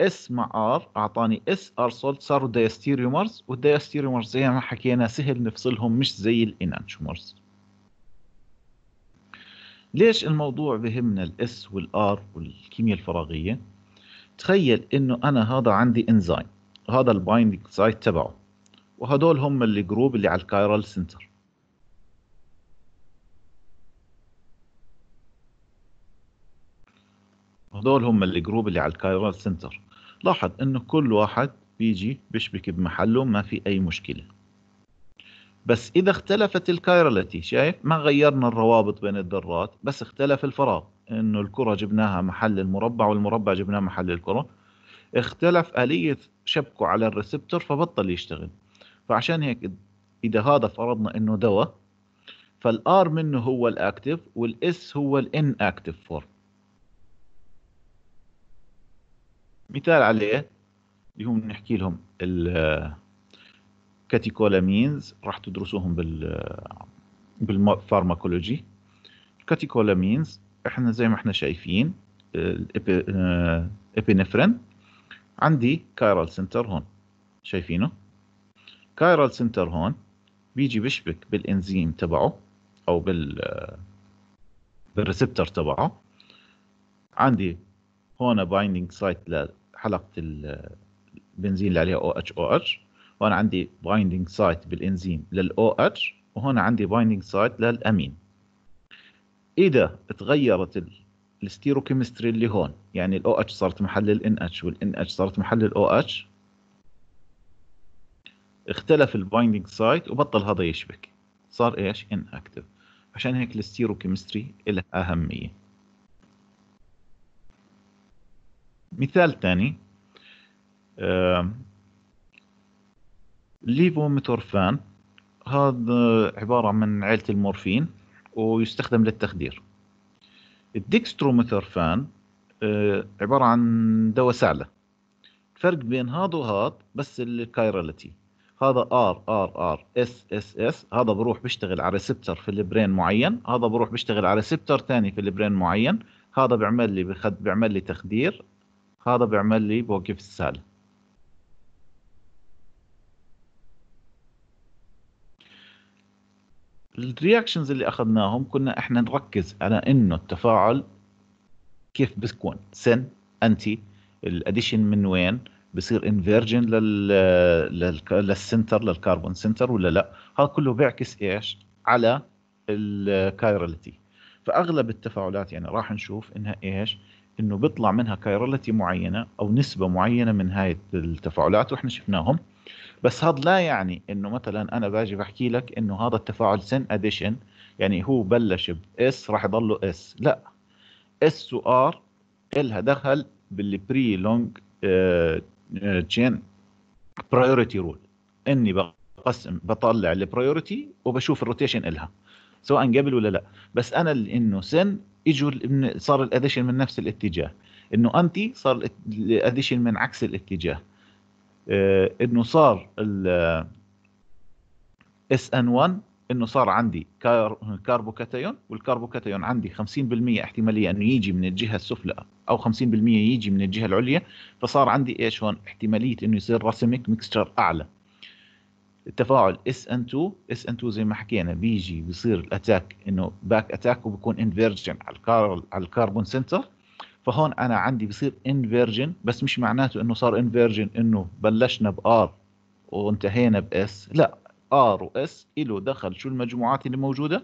S مع R أعطاني S R salt صاروا diastereomers وال diastereomers زي ما حكينا سهل نفصلهم مش زي ال enantiomers. ليش الموضوع بهمنا ال S وال R والكيمياء الفراغية؟ تخيل إنه أنا هذا عندي انزيم هذا ال binding site تبعه وهدول هم ال group اللي على ال chiral center هذول هم ال group اللي على ال chiral center لاحظ إنه كل واحد بيجي بيشبك بمحله ما في أي مشكلة. بس إذا اختلفت ال chirality شايف؟ ما غيرنا الروابط بين الذرات بس اختلف الفراغ. إنه الكرة جبناها محل المربع والمربع جبناه محل الكرة. اختلف آلية شبكه على ال receptor فبطل يشتغل. فعشان هيك إذا هذا فرضنا إنه دواء فال R منه هو ال active وال S هو ال inactive form مثال عليه اللي هم بنحكي لهم ال catecholamines راح تدرسوهم بال بال pharmacology ال catecholamines إحنا زي ما إحنا شايفين ال epinephrine عندي chiral center هون شايفينه؟ chiral center هون بيجي بيشبك بالإنزيم تبعه أو بال بال receptor تبعه. عندي هون binding site لحلقة البنزين اللي عليها OH OH وهنا عندي binding site بالإنزيم لل OH وهنا عندي binding site لل amine. إذا تغيرت ال stereochemistry اللي هون يعني ال OH صارت محل الان اتش والان اتش صارت محل ال OH اختلف ال binding site وبطل هذا يشبك. صار إيش؟ inactive عشان هيك ال stereochemistry له أهمية. مثال ثاني levomethorphan هذا عبارة عن عائلة المورفين ويستخدم للتخدير. الديكستروميثورفان آه، عبارة عن دواء سعلة الفرق بين هذا وهذا بس ال chirality. هذا R R R S S S. هذا بروح بيشتغل على receptor في ال brain معين. هذا بروح بيشتغل على receptor ثاني في ال brain معين. هذا بيعمل لي بخد بيعمل لي تخدير. هذا بيعمل لي بوقف السعلة ال reactions اللي أخذناهم كنا إحنا نركز على إنه التفاعل كيف بيكون syn anti ال addition من وين؟ بصير inversion لل... لل... لل center لل carbon center ولا لا؟ هذا كله بيعكس إيش؟ على ال chirality فأغلب التفاعلات يعني راح نشوف إنها إيش؟ إنه بيطلع منها chirality معينة أو نسبة معينة من هاي التفاعلات وإحنا شفناهم. بس هذا لا يعني إنه مثلا أنا باجي بحكي لك إنه هذا التفاعل syn addition يعني هو بلش ب S راح يضل له S لا S و R إلها دخل بال Prelog chain priority rule إني بقسم بطلع ال priority وبشوف ال rotation إلها سواء قلب ولا لا. بس أنا إنه syn اجوا صار ال addition من نفس الاتجاه. إنه anti صار ال addition من عكس الاتجاه. آه، إنه صار ال SN 1 إنه صار عندي carbocation وال carbocation عندي 50% احتمالية إنه يجي من الجهة السفلى أو 50% يجي من الجهة العليا فصار عندي إيش هون؟ احتمالية إنه يصير racemic mixture أعلى. التفاعل SN 2 SN 2 زي ما حكينا بيجي بيصير ال attack إنه back attack وبكون inversion على على ال carbon center فهون أنا عندي بصير inversion بس مش معناته إنه صار inversion إنه بلشنا ب R وانتهينا ب S لا R و S له دخل شو المجموعات اللي موجودة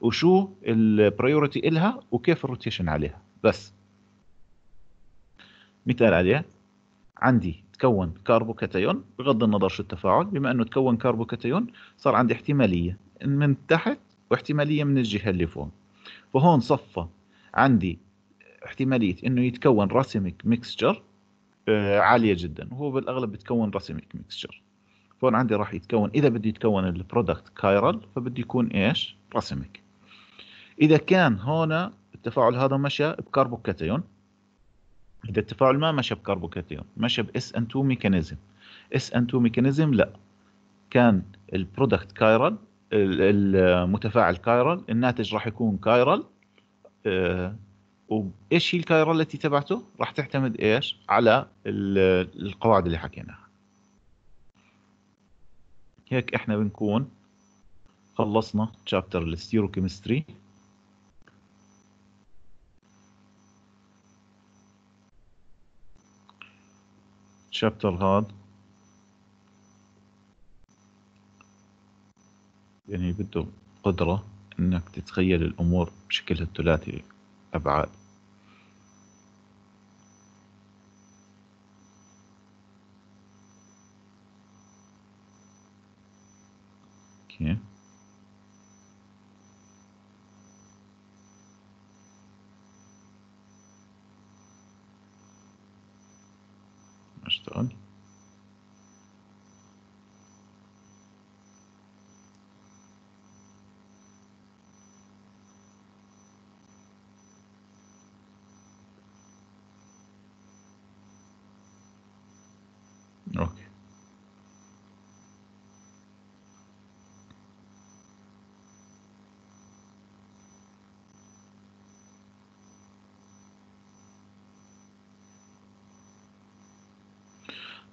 وشو ال priority إلها وكيف ال rotation عليها. بس. مثال عليه. عندي تكون carbocation بغض النظر شو التفاعل بما إنه تكون carbocation صار عندي احتمالية من تحت واحتمالية من الجهة اللي فوق. فهون صفى عندي احتمالية إنه يتكون racemic mixture آه، عالية جدا وهو بالأغلب بيتكون racemic mixture فهون عندي راح يتكون إذا بده يتكون ال product chiral فبده يكون إيش؟ racemic إذا كان هون التفاعل هذا مشى ب carbocation إذا التفاعل ما مشى ب carbocation مشى ب SN 2 mechanism SN 2 mechanism لا. كان ال product chiral المتفاعل chiral الناتج راح يكون chiral آه، وإيش هي الكايرالتي تبعته؟ راح تعتمد إيش؟ على القواعد اللي حكيناها. هيك إحنا بنكون خلصنا تشابتر الستيروكيمستري. الشابتر هذا يعني بده قدرة إنك تتخيل الأمور بشكلها الثلاثي أبعاد أوكي.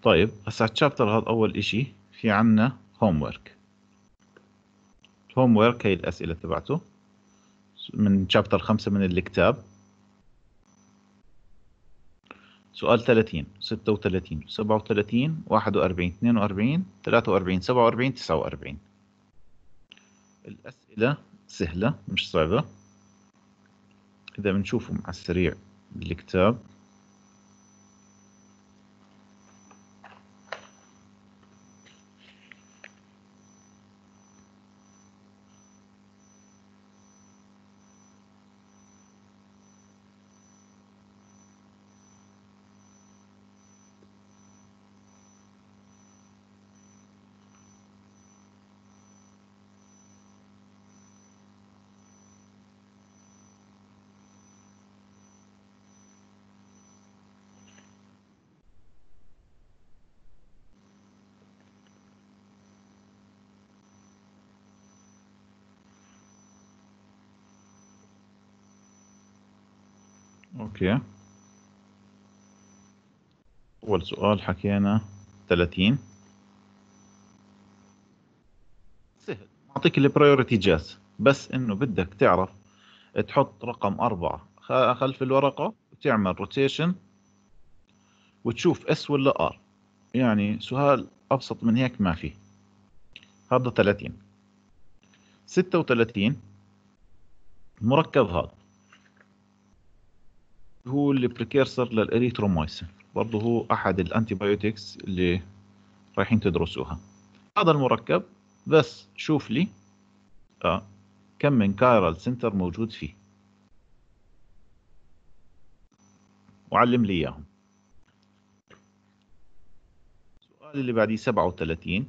طيب هسا الشابتر هذا أول إشي في عنا هوم ورك الهوم ورك هي الأسئلة تبعته. من شابتر خمسة من الكتاب. سؤال 30 36 37 41 42 43 47 49 الأسئلة سهلة مش صعبة. إذا بنشوفهم على السريع بالكتاب. okay. أول سؤال حكينا 30 سهل. أعطيك ال priority جاهز. بس إنه بدك تعرف تحط رقم أربعة. خلف الورقة وتعمل rotation وتشوف S ولا R يعني سؤال أبسط من هيك ما في. هذا 30 36 مركب هذا. هو اللي precursor لل erythromycin برضه هو أحد ال antibiotics اللي رايحين تدرسوها. هذا المركب بس شوف لي آه كم من chiral center موجود فيه. وعلم لي إياهم. السؤال اللي بعديه 37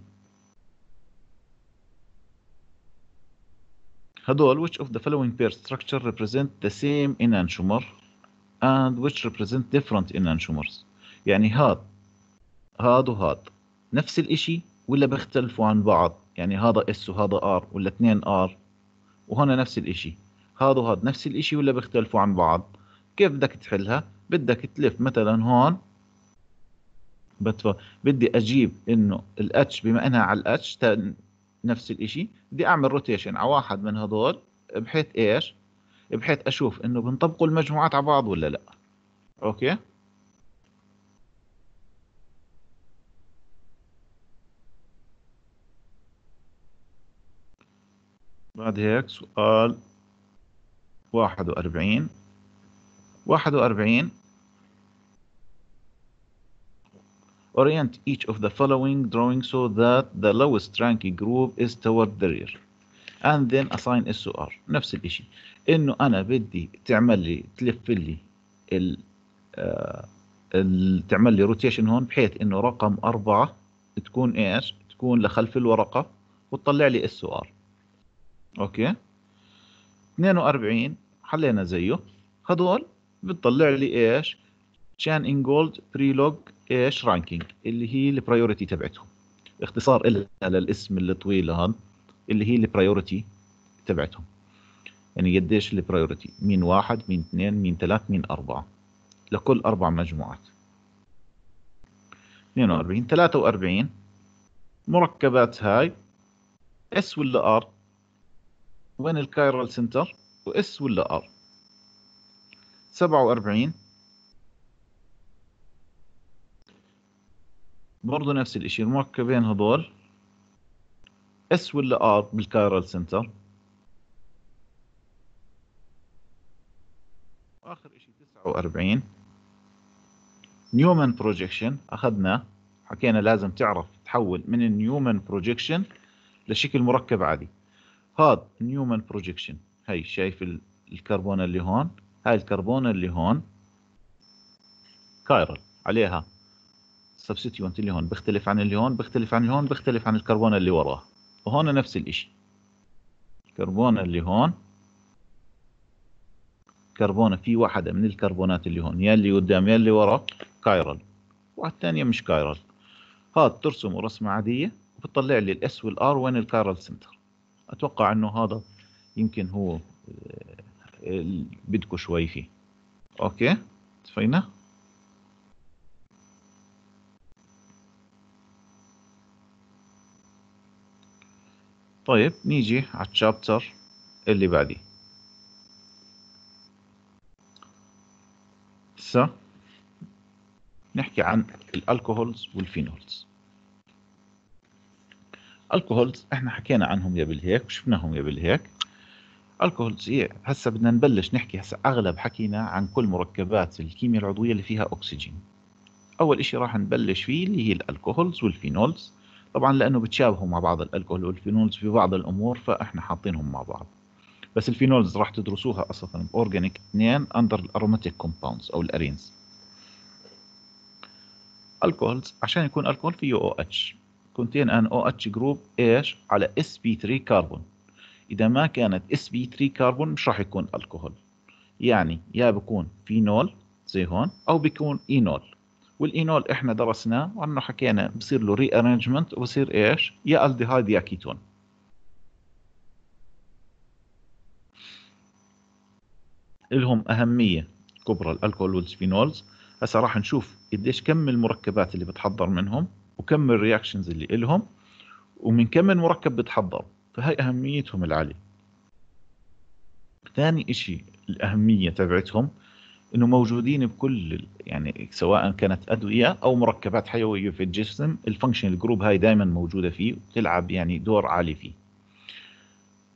هدول which of the following pair structure represent the same enantiomer and which represent different enantiomers يعني هاد هاد وهاد. نفس الإشي ولا بيختلفوا عن بعض؟ يعني هذا S وهذا R ولا اثنين R؟ وهنا نفس الإشي. هذا وهاد نفس الإشي ولا بيختلفوا عن بعض؟ كيف بدك تحلها؟ بدك تلف مثلا هون. بتف... بدي أجيب إنه ال H بما إنها على ال H نفس الإشي بدي أعمل rotation على واحد من هذول بحيث إيش؟ بحيث أشوف انه بنطبقوا المجموعات على بعض ولا لا okay بعد هيك سؤال واحد وأربعين واحد وأربعين Orient each of the following drawings so that the lowest ranking group is toward the rear and then assign S to R نفس الاشي إنه أنا بدي تعمل لي تلف لي ال آه تعمل لي rotation هون بحيث إنه رقم أربعة تكون إيش؟ تكون لخلف الورقة وتطلع لي S R okay 42 حلينا زيه. هدول بتطلع لي إيش؟ Cahn Ingold Prelog إيش؟ ranking اللي هي ال priority تبعتهم. اختصار إلها للاسم الطويل هذا اللي هي ال priority تبعتهم. يعني قديش ال priority مين واحد مين اثنين مين ثلاث مين أربعة؟ لكل أربع مجموعات. 42 43 مركبات هاي. S ولا R وين ال chiral center و S ولا R 47 برضو نفس الإشي المركبين هذول. S ولا R بال chiral center 47 Newman projection أخذنا. حكينا لازم تعرف تحول من ال Newman projection لشكل مركب عادي. هذا Newman projection هي شايف الكربون اللي هون؟ هاي الكربون اللي هون. chiral عليها substituent اللي هون. بيختلف عن اللي هون بيختلف عن اللي هون بيختلف عن الكربون اللي وراه. وهون نفس الشيء الكربون اللي هون. كربونة في واحدة من الكربونات اللي هون يا اللي قدام يا اللي ورا chiral. والثانية مش chiral. هاد ترسمه رسمة عادية وبتطلع لي ال S وال R وين ال chiral center. أتوقع إنه هذا يمكن هو آه، بدكم شوي فيه. okay؟ تفينا طيب نيجي على ال chapter اللي بعديه. هسه نحكي عن ال alcohols وال phenols. alcohols إحنا حكينا عنهم قبل هيك وشفناهم قبل هيك. alcohols هي هسه بدنا نبلش نحكي هسه أغلب حكينا عن كل مركبات الكيمياء العضوية اللي فيها أكسجين. أول إشي راح نبلش فيه اللي هي ال alcohols وال phenols. طبعا لأنه بتشابهوا مع بعض ال alcohol وال phenols في بعض الأمور فإحنا حاطينهم مع بعض. بس ال phenols راح تدرسوها أصلا. organic اثنين under ال aromatic compounds أو ال arenes. alcohols عشان يكون الكوهول فيه OH contain an OH group إيش؟ على sp 3 كربون إذا ما كانت sp 3 كربون مش راح يكون الكوهول يعني يا بكون فينول زي هون أو بيكون enol. وال enol إحنا درسناه وأنه حكينا بصير له rearrangement وبصير إيش؟ يا الديهايد يا كيتون لهم أهمية كبرى ال alcohol وال phenols هسه راح نشوف قديش كم المركبات اللي بتحضر منهم وكم ال reactions اللي إلهم ومن كم من مركب بتحضر فهي أهميتهم العالية. ثاني إشي الأهمية تبعتهم إنه موجودين بكل يعني سواء كانت أدوية أو مركبات حيوية في الجسم ال functional group هاي دائما موجودة فيه وتلعب يعني دور عالي فيه.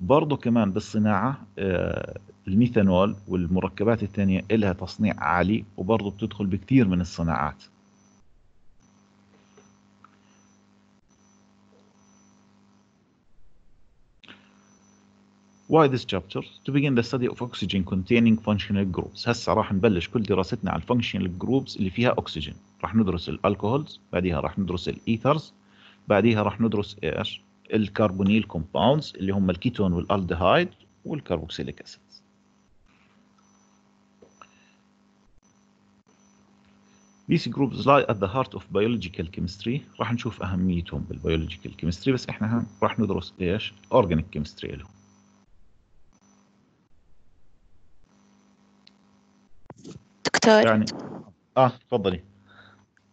برضو كمان بالصناعة آه، الميثانول والمركبات الثانية إلها تصنيع عالي وبرضو بتدخل بكثير من الصناعات Why this chapter? To begin the study of oxygen containing functional groups. هسه راح نبلش كل دراستنا على ال functional groups اللي فيها اكسجين. راح ندرس ال alcohols، بعديها راح ندرس ال ethers، بعديها راح ندرس إيش؟ ال carbonyl compounds اللي هم ال ketone وال aldehyde وال carboxylic acids. These groups lie at the heart of biological chemistry راح نشوف أهميتهم بال biological chemistry بس إحنا راح ندرس إيش؟ organic chemistry لهم. دكتور يعني آه تفضلي.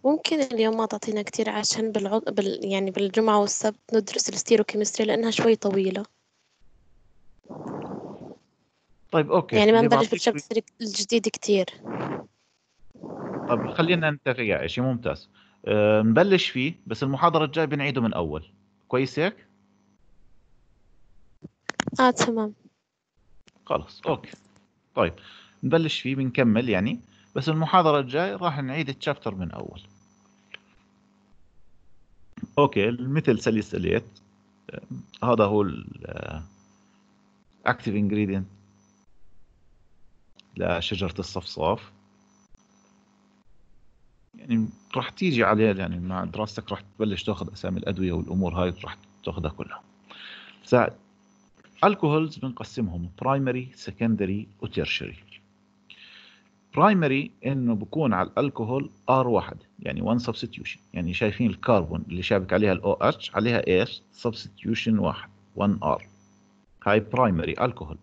ممكن اليوم ما تعطينا كتير عشان بالعض... بال... يعني بالجمعة والسبت ندرس ال stereochemistry لأنها شوي طويلة. طيب okay. يعني ما نبلش بال chapter الجديد كتير. طب خلينا نتفق شيء ممتاز. أه نبلش فيه بس المحاضرة الجاية بنعيده من أول. كويس هيك؟ آه تمام. خلاص okay. طيب نبلش فيه بنكمل يعني. بس المحاضرة الجاية راح نعيد ال chapter من أول. okay مثل salicylate آه، هذا هو active ingredient لشجرة الصفصاف يعني راح تيجي عليه يعني مع دراستك راح تبلش تاخذ أسامي الأدوية والأمور هاي راح تاخذها كلها. هسا ال alcohols بنقسمهم primary secondary و tertiary. primary إنه بكون على الكحول R واحد يعني 1 substitution يعني شايفين الكربون اللي شابك عليها ال OH عليها إيش؟ substitution واحد 1 R هاي primary alcohol.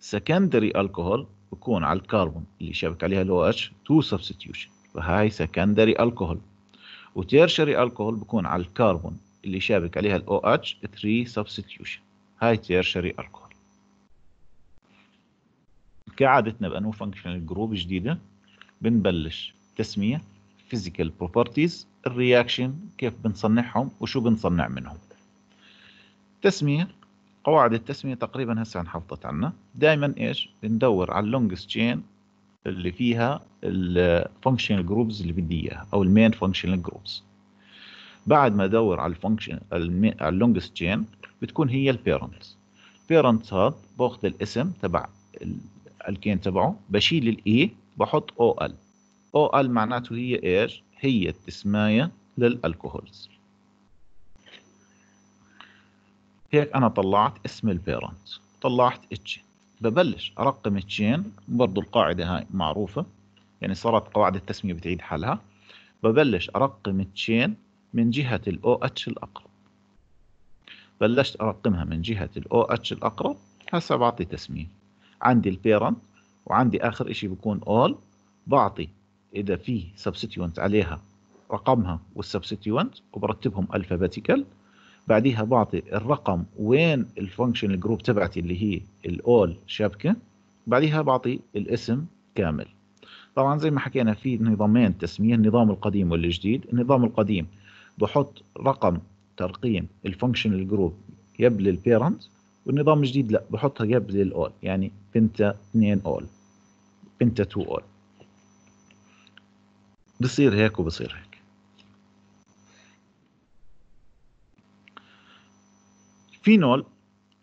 secondary alcohol بكون على الكربون اللي شابك عليها ال OH 2 substitution فهاي secondary alcohol و tertiary alcohol بكون على الكربون اللي شابك عليها ال OH 3 substitution هاي tertiary alcohol كعادتنا بأنو functional group جديدة بنبلش تسمية physical properties ال reaction كيف بنصنعهم وشو بنصنع منهم. تسمية قواعد التسمية تقريبا هسه انحفظت عنا. دائما إيش؟ بندور على ال longest chain اللي فيها ال functional groups اللي بدي إياها أو ال main functional groups بعد ما أدور على ال function على ال longest chain بتكون هي ال parent ال parent هذا بأخذ الاسم تبع الالكين تبعه بشيل ال e بحط ol ol معناته هي إيش؟ هي التسماية لل alcohols. هيك أنا طلعت اسم ال parent. طلعت إتش. ببلش أرقم ال chain برضو القاعدة هاي معروفة يعني صارت قواعد التسمية بتعيد حالها. ببلش أرقم ال chain من جهة ال OH الأقرب. بلشت أرقمها من جهة ال OH الأقرب هسه بعطي تسمية. عندي ال parent وعندي آخر إشي بكون ol بعطي إذا في substituent عليها رقمها وال substituent وبرتبهم alphabetical بعديها بعطي الرقم وين ال function group تبعتي اللي هي ال ol شابكة. بعديها بعطي الاسم كامل. طبعا زي ما حكينا في نظامين تسمية النظام القديم والجديد. النظام القديم بحط رقم ترقيم ال function group قبل ال parent والنظام الجديد لا بحطها قبل ال ol يعني penta 2 ol penta 2 ol بصير هيك وبصير هيك. فينول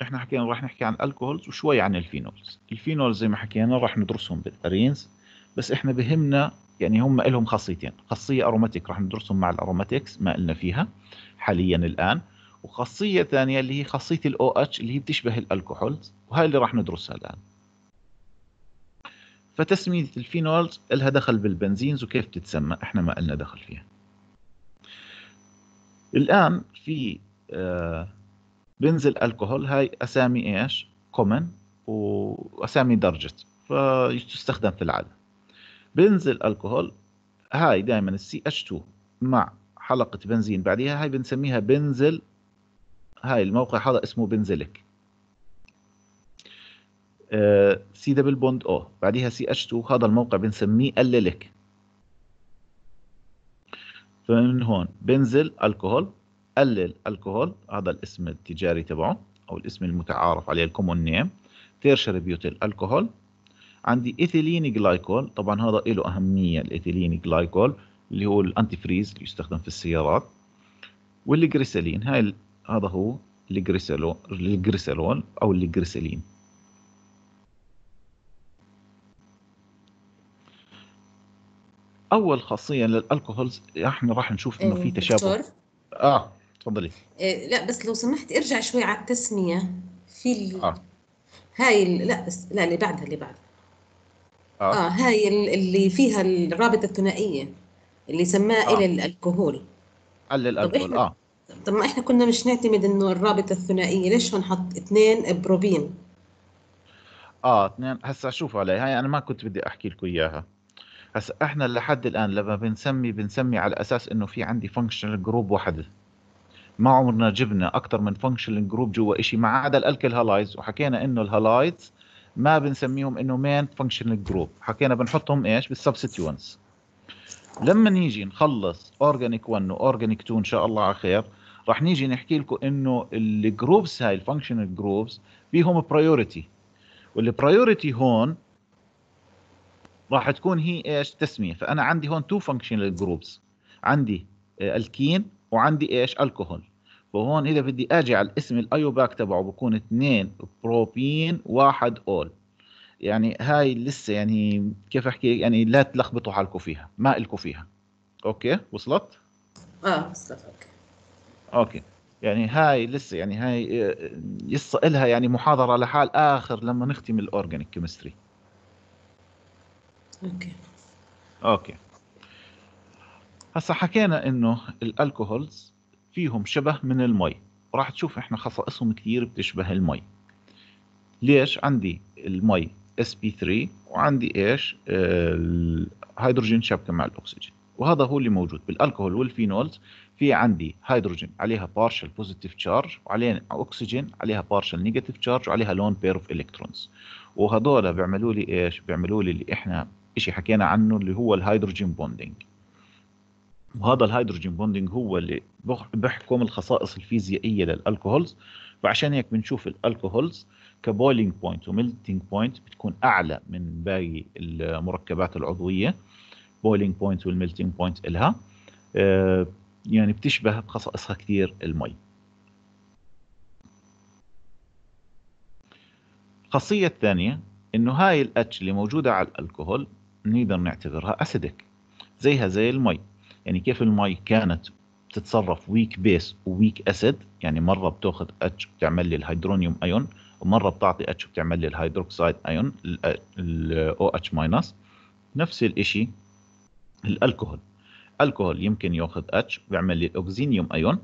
إحنا حكينا راح نحكي عن ال alcohols وشوي عن ال phenols. ال phenols زي ما حكينا راح ندرسهم بال arenes بس إحنا بهمنا يعني هم لهم خاصيتين خاصية aromatic راح ندرسهم مع ال aromatics ما قلنا فيها حاليا الآن. وخاصية ثانية اللي هي خاصية ال OH اللي هي بتشبه ال alcohols وهي اللي راح ندرسها الآن. فتسمية ال phenols لها دخل بال benzenes وكيف تتسمى إحنا ما لنا دخل فيها. الآن في آه benzyl alcohol هاي أسامي إيش؟ common وأسامي دارجة فتستخدم في العالم benzyl alcohol هاي دائما ال CH 2 مع حلقة بنزين بعديها هاي بنسميها benzyl هاي الموقع هذا اسمه benzylic. C double bond أو. بعديها CH 2 هذا الموقع بنسميه allylic فمن هون benzyl alcohol allyl alcohol. هذا الاسم التجاري تبعه أو الاسم المتعارف عليه ال common name tertiary butyl alcohol عندي ethylene glycol طبعا هذا له أهمية ال ethylene glycol اللي هو ال antifreeze اللي يستخدم في السيارات. والجريسلين هاي هذا هو الجريسلون أو الجريسلين. أول خاصية للالكوهولز إحنا راح نشوف إنه في تشابه. دكتور؟ آه تفضلي. إيه، لا بس لو سمحت ارجع شوي على التسمية. في ال... آه. هاي ال... لا بس لا اللي بعدها اللي بعدها آه. آه هاي ال- اللي فيها الرابطة الثنائية اللي سماها آه. الكحول allyl alcohol إحنا- آه. طب ما إحنا كنا مش نعتمد إنه الرابطة الثنائية ليش هنحط اثنين بروبين؟ آه اثنين. هسا شوفوا علي هاي أنا ما كنت بدي أحكي لكم إياها. هسا إحنا لحد الآن لما بنسمي بنسمي على أساس إنه في عندي functional group واحد. ما عمرنا جبنا أكثر من functional group جوا شيء ما عدا ال alkyl halides وحكينا إنه ال halides ما بنسميهم إنه main functional group حكينا بنحطهم إيش؟ بال substituents لما نيجي نخلص organic 1 و organic 2 إن شاء الله على خير راح نيجي نحكي لكم إنه ال groups هاي ال functional groups فيهم priority وال priority هون راح تكون هي إيش؟ تسمية. فأنا عندي هون two functional groups عندي آه، الكين وعندي إيش؟ الكحول فهون إذا بدي أجي على الاسم ال IUPAC تبعه بكون اثنين بروبين واحد ol يعني هاي لسه يعني كيف أحكي يعني لا تلخبطوا حالكم فيها ما إلكم فيها. okay? وصلت؟ آه وصلت. okay. okay. يعني هاي لسه يعني هاي آه، لسه إلها يعني محاضرة لحال آخر لما نختم ال organic chemistry. okay. okay. هسا حكينا إنه ال alcohols فيهم شبه من المي. وراح تشوف إحنا خصائصهم كثير بتشبه المي. ليش عندي المي sp3 وعندي إيش؟ آه، الهيدروجين شابكة مع الأكسجين. وهذا هو اللي موجود بال alcohol وال phenols. في عندي هيدروجين عليها partial positive charge وعليها أكسجين عليها partial negative charge وعليها lone pair of electrons وهذول بيعملوا لي إيش؟ بيعملوا لي اللي إحنا شيء حكينا عنه اللي هو ال hydrogen bonding وهذا ال hydrogen bonding هو اللي بح- بيحكم الخصائص الفيزيائية لل alcohols فعشان هيك بنشوف الـ alcohols ك boiling point و melting point بتكون أعلى من باقي المركبات العضوية. boiling point وال melting point إلها. آه، يعني بتشبه بخصائصها كثير المي. الخاصية الثانية إنه هاي ال H اللي موجودة على الألكوهول نقدر نعتبرها acidic زيها زي المي. يعني كيف المي كانت بتتصرف weak base و weak acid يعني مرة بتأخذ H بتعمل لي ال hydronium ion ومره بتعطي H بتعمل لي ال hydroxide ion ال OH minus نفس الشيء ال alcohol. alcohol يمكن ياخذ H بيعمل لي ال oxonium ion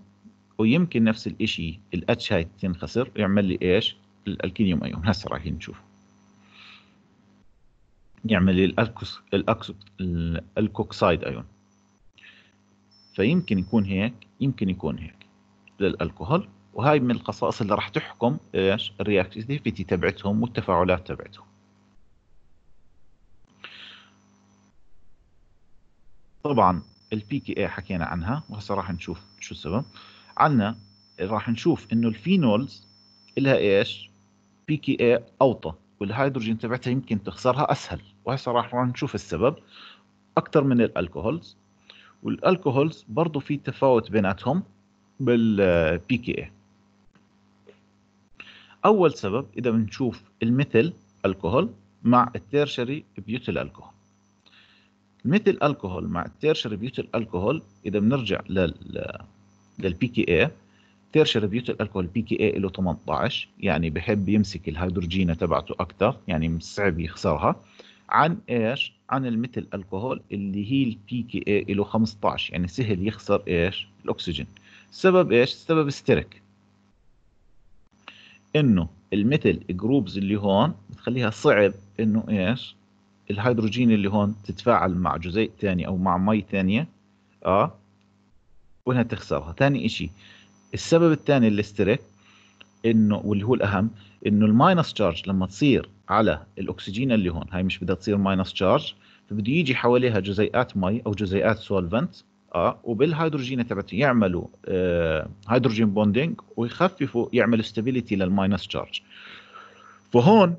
ويمكن نفس الشيء ال H هاي تنخسر يعمل لي إيش؟ ال alkenium ion هسه راح نشوف. يعمل لي الألكوس الأكسو alkoxide ion فيمكن يكون هيك يمكن يكون هيك. للألكوهول وهاي من الخصائص اللي راح تحكم إيش؟ ال reactivity تبعتهم والتفاعلات تبعتهم. طبعا ال pKa حكينا عنها وهسه راح نشوف شو السبب. عندنا راح نشوف إنه ال phenols لها إيش؟ pKa أوطى والهيدروجين تبعتها يمكن تخسرها أسهل. وهسه راح نشوف السبب. أكثر من ال alcohols. وال alcohols برضه في تفاوت بيناتهم بال pKa أول سبب إذا بنشوف ال methyl alcohol مع ال tertiary butyl alcohol. methyl alcohol مع ال tertiary butyl alcohol إذا بنرجع لل لل pKa tertiary butyl alcohol pKa له 18 يعني بحب يمسك الهيدروجينة تبعته أكثر يعني صعب يخسرها. عن إيش؟ عن ال methyl alcohol اللي هي ال pKa له 15 يعني سهل يخسر إيش؟ الأكسجين. السبب إيش؟ السبب steric إنه ال methyl groups اللي هون بتخليها صعب إنه إيش؟ الهيدروجين اللي هون تتفاعل مع جزيء ثاني أو مع مي ثانية آه وإنها تخسرها. ثاني إشي السبب الثاني ال steric إنه واللي هو الأهم إنه ال minus charge لما تصير على الأكسجين اللي هون هاي مش بدها تصير minus charge فبده يجي حواليها جزيئات مي أو جزيئات solvent آه وبالهيدروجين تبعته يعملوا آه hydrogen bonding ويخففوا يعملوا stability لل minus charge فهون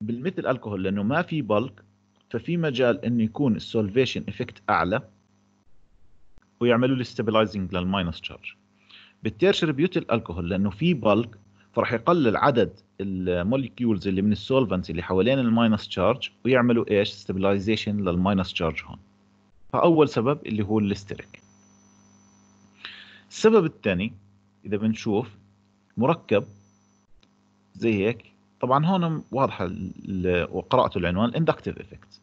بال methyl alcohol لأنه ما في bulk ففي مجال إنه يكون ال solvation effect أعلى ويعملوا لي stabilizing لل minus charge بال tertiary butyl alcohol لأنه في bulk فراح يقلل عدد ال molecules اللي من ال solvents اللي حوالين ال minus charge ويعملوا إيش؟ stabilization لل minus charge هون. فأول سبب اللي هو ال steric السبب الثاني إذا بنشوف مركب زي هيك طبعا هون واضحة وقراته العنوان ال inductive effect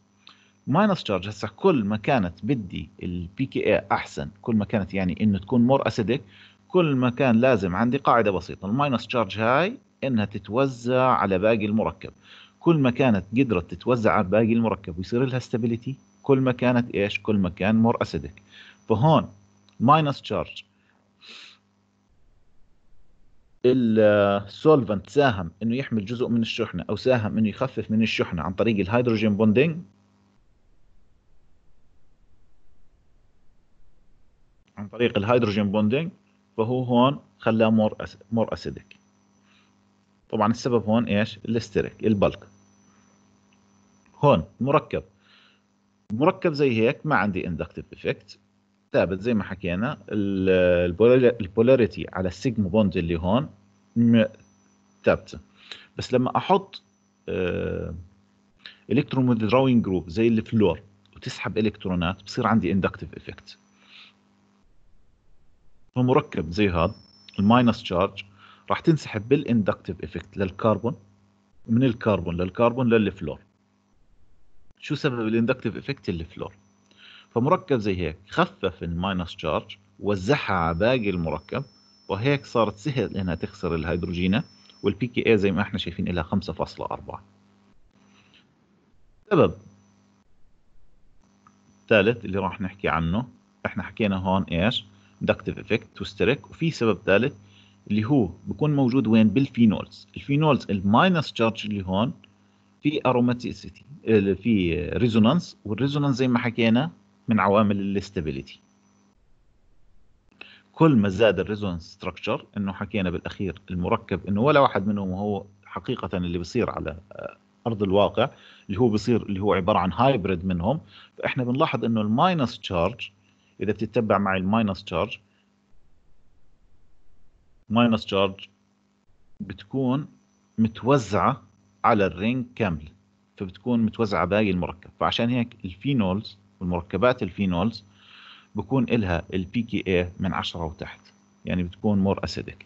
minus charge هسه كل ما كانت بدي ال pKa أحسن كل ما كانت يعني إنه تكون more acidic كل ما كان لازم عندي قاعدة بسيطة. ال minus charge هاي إنها تتوزع على باقي المركب. كل ما كانت قدرت تتوزع على باقي المركب ويصير لها stability كل ما كانت إيش؟ كل ما كان more acidic فهون minus charge ال solvent ساهم إنه يحمل جزء من الشحنة أو ساهم إنه يخفف من الشحنة عن طريق ال hydrogen bonding عن طريق ال hydrogen bonding فهو هون خلاه more more acidic طبعا السبب هون إيش؟ ال steric ال bulk. هون مركب. مركب زي هيك ما عندي inductive effect ثابت زي ما حكينا ال polarity على ال sigma bond اللي هون ثابتة. بس لما أحط electron withdrawing group زي الفلور وتسحب إلكترونات بصير عندي inductive effect فمركب زي هذا ال minus charge راح تنسحب بال inductive effect للكربون من الكربون للكربون للفلور. شو سبب ال inductive effect الفلور فمركب زي هيك خفف ال minus charge وزعها على باقي المركب وهيك صارت سهل إنها تخسر الهيدروجينة وال pKa زي ما إحنا شايفين لها 5.4 سبب ثالث اللي راح نحكي عنه إحنا حكينا هون إيش؟ inductive effect و steric وفي سبب ثالث اللي هو بيكون موجود وين؟ بال phenols. ال phenols ال minus charge اللي هون في aromaticity في resonance وال resonance زي ما حكينا من عوامل ال stability. كل ما زاد ال resonance structure إنه حكينا بالأخير المركب إنه ولا واحد منهم هو حقيقة اللي بيصير على أرض الواقع اللي هو بيصير اللي هو عبارة عن hybrid منهم. فإحنا بنلاحظ إنه ال minus charge إذا بتتبع معي ال minus charge minus charge بتكون متوزعة على ال ring كامل فبتكون متوزعة باقي المركب. فعشان هيك ال phenols والمركبات ال phenols بكون إلها ال pKa من 10 وتحت. يعني بتكون more acidic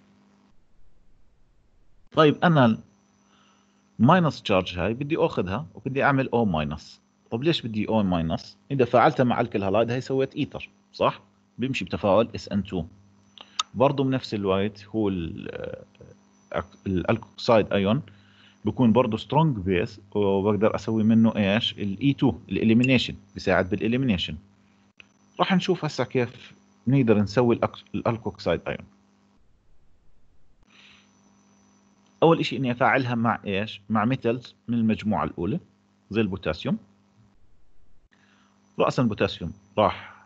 طيب أنا minus charge هاي بدي أخذها وبدي أعمل O minus طب ليش بدي O minus إذا فعلتها مع alkyl halide هي سويت ايثر صح؟ بيمشي بتفاعل SN2 برضه بنفس الوقت هو ال alkoxide ion بكون برضه strong base وبقدر أسوي منه إيش؟ ال E2 ال elimination بيساعد بال elimination راح نشوف هسه كيف نقدر نسوي ال alkoxide ion أول شيء إني أفعلها مع إيش؟ مع metals من المجموعة الأولى زي البوتاسيوم. راسا البوتاسيوم راح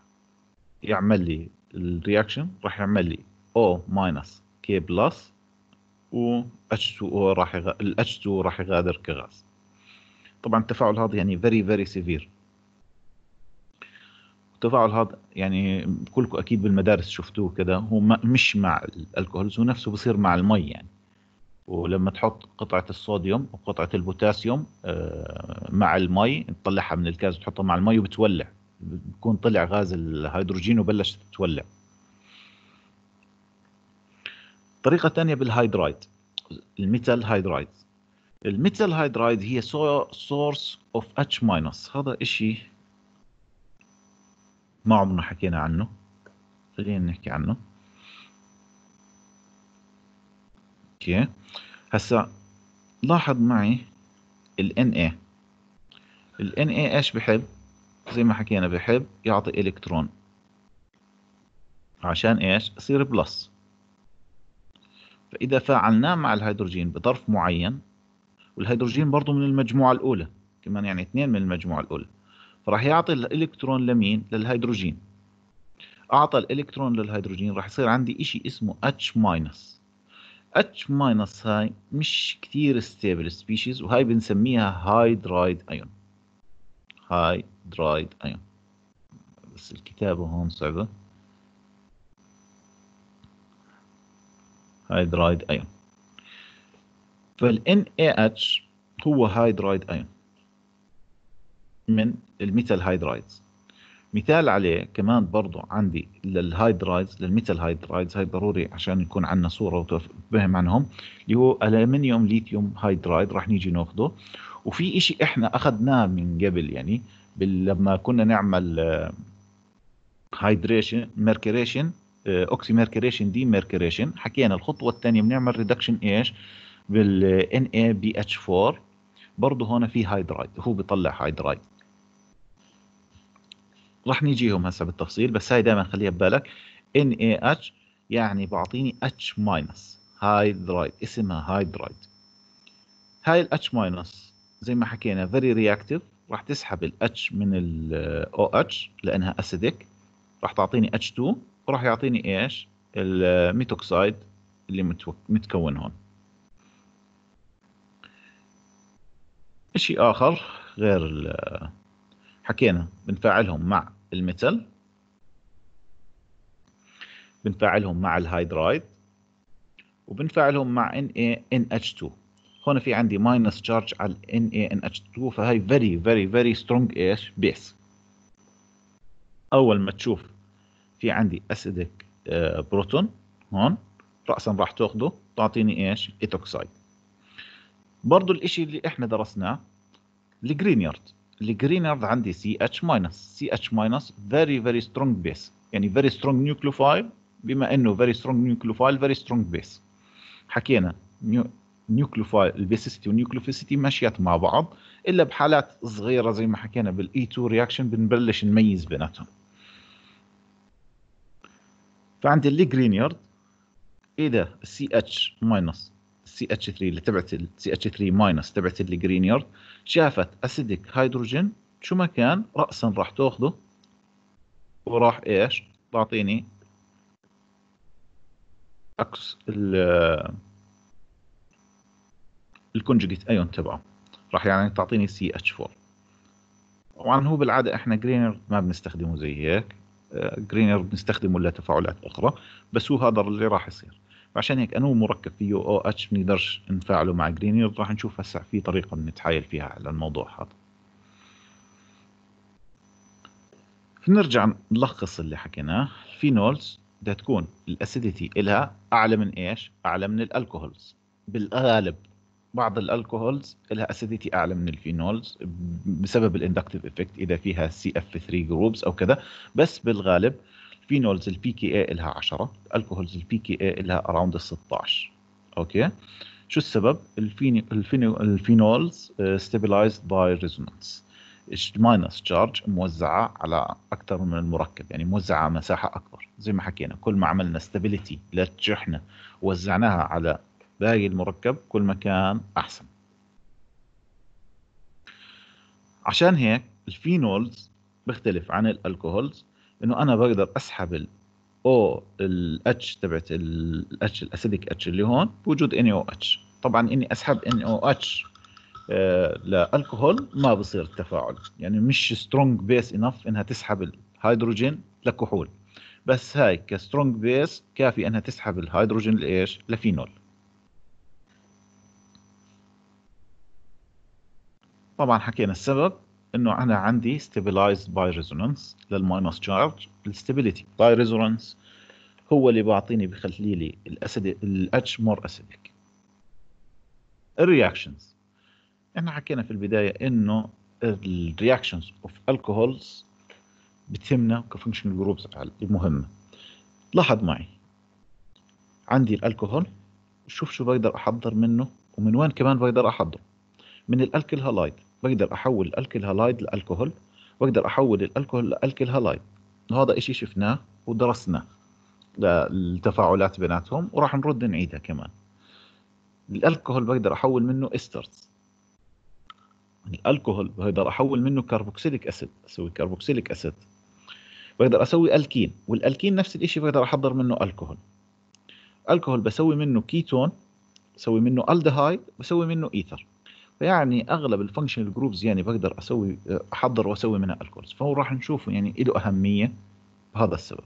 يعمل لي ال reaction راح يعمل لي O minus K plus و H2O راح يغ... ال H2 راح يغادر كغاز. طبعا التفاعل هذا يعني very very severe. التفاعل هذا يعني كلكم أكيد بالمدارس شفتوه كده هو مش مع ال alcohols هو نفسه بصير مع المي يعني. ولما تحط قطعة الصوديوم وقطعة البوتاسيوم آه، مع المي تطلعها من الكاز وتحطها مع المي وبتولع. بكون طلع غاز الهيدروجين وبلش تولع طريقة ثانية بال hydride ال metal hydride ال metal hydride هي source of H minus هذا إشي ما عمرنا حكينا عنه. خلينا نحكي عنه. okay. هسا لاحظ معي ال Na ال Na إيش بحب؟ زي ما حكينا بحب يعطي إلكترون. عشان إيش؟ يصير plus فإذا فعلناه مع الهيدروجين بظرف معين والهيدروجين برضه من المجموعة الأولى كمان يعني اثنين من المجموعة الأولى فراح يعطي الإلكترون لمين؟ للهيدروجين. أعطى الإلكترون للهيدروجين راح يصير عندي إشي اسمه H H هاي مش كتير stable species وهاي بنسميها hydride ion hydride ion بس الكتابة هون صعبة. hydride ion فال NaH هو hydride ion من ال metal hydrides. مثال عليه كمان برضو عندي لل hydrides لل metal hydrides هاي ضروري عشان يكون عندنا صورة وتفهم عنهم اللي هو aluminum lithium hydride راح نيجي ناخده. وفي إشي إحنا أخذناه من قبل يعني لما كنا نعمل hydration mercuration oxymercuration demercuration حكينا الخطوة الثانية بنعمل reduction إيش؟ بال NaBH4 برضه هون في hydride هو بيطلع hydride راح نيجيهم هسه بالتفصيل بس هاي دائما خليها ببالك. NaH يعني بعطيني H hydride اسمها hydride هاي ال H زي ما حكينا very reactive راح تسحب ال H من ال OH لأنها acidic. راح تعطيني H2 وراح يعطيني إيش؟ ال methoxide اللي متكون هون. شيء آخر غير حكينا بنفعلهم مع ال metal. بنفعلهم مع الهيدرايد وبنفعلهم مع NaNH2 هون في عندي minus charge على NaNH2 فهي very very very strong إيش base أول ما تشوف في عندي acidic proton هون راسا راح تاخده تعطيني إيش؟ ethoxide. برضو الإشي اللي إحنا درسناه ال Grignard. ال Grignard عندي CH minus CH minus very very strong base يعني very strong nucleophile بما إنه very strong nucleophile very strong base حكينا nucleophile ال basicity وال nucleophilicity ماشيات مع بعض إلا بحالات صغيرة زي ما حكينا بال E2 reaction بنبلش نميز بيناتهم. فعندي ال Grignard إذا ال CH minus ال CH3 اللي تبعت ال CH3 minus تبعت ال Grignard شافت acidic هيدروجين شو ما كان؟ راسا راح تأخذه. وراح إيش؟ تعطيني عكس ال conjugate ion تبعه. راح يعني تعطيني CH4 طبعا هو بالعادة إحنا Grignard ما بنستخدمه زي هيك. Grignard بنستخدمه لتفاعلات أخرى بس هو هذا اللي راح يصير. فعشان هيك انو مركب فيه OH بنقدرش نفعله مع Grignard راح نشوف هسه في طريقة بنتحايل فيها على الموضوع هذا. نرجع نلخص اللي حكيناه. ال phenols بدها تكون ال acidity لها أعلى من إيش؟ أعلى من ال alcohols. بالغالب بعض ال alcohols لها acidity أعلى من ال phenols بسبب ال inductive effect إذا فيها CF 3 groups أو كذا. بس بالغالب ال phenols ال pKa لها 10 ال alcohols ال pKa لها around 16 okay؟ شو السبب؟ ال phenols stabilized by resonance minus charge موزعة على أكثر من المركب يعني موزعة مساحة أكبر. زي ما حكينا كل ما عملنا stability للشحنه ووزعناها على باقي المركب كل ما كان أحسن. عشان هيك ال phenols بيختلف عن ال alcohols إنه أنا بقدر أسحب ال O ال H تبعت ال H ال acidic H اللي هون بوجود ان أو اتش طبعا إني أسحب NaOH ل alcohol ما بصير التفاعل يعني مش strong base enough إنها تسحب الهيدروجين لكحول. بس هاي ك strong base كافي إنها تسحب الهيدروجين لإيش؟ لفينول. طبعا حكينا السبب إنه أنا عندي stabilized by resonance لل minus charge ال stability by resonance هو اللي بعطيني بخلي لي ال acid ال H more acidic ال reactions إحنا حكينا في البداية إنه ال reactions of ال alcohols بتهمنا ك functional groups مهمه لاحظ معي. عندي الكحول شوف شو بقدر أحضر منه ومن وين كمان بقدر أحضره؟ من ال alkyl halide بقدر أحول ال alkyl halide لالكحول بقدر أحول الالكحول ل alkyl halide. وهذا إشي شفناه ودرسناه للتفاعلات بيناتهم وراح نرد نعيدها كمان. الالكحول بقدر أحول منه esters الالكحول بقدر أحول منه carboxylic acid أسوي carboxylic acid. بقدر أسوي alkene وال alkene نفس الشيء بقدر أحضر منه الكحول الكحول بسوي منه كيتون بسوي منه ألدهايد بسوي منه إيثر. فيعني أغلب ال functional groups يعني بقدر أسوي أحضر وأسوي منها alcohols فهو راح نشوفه يعني له أهمية بهذا السبب.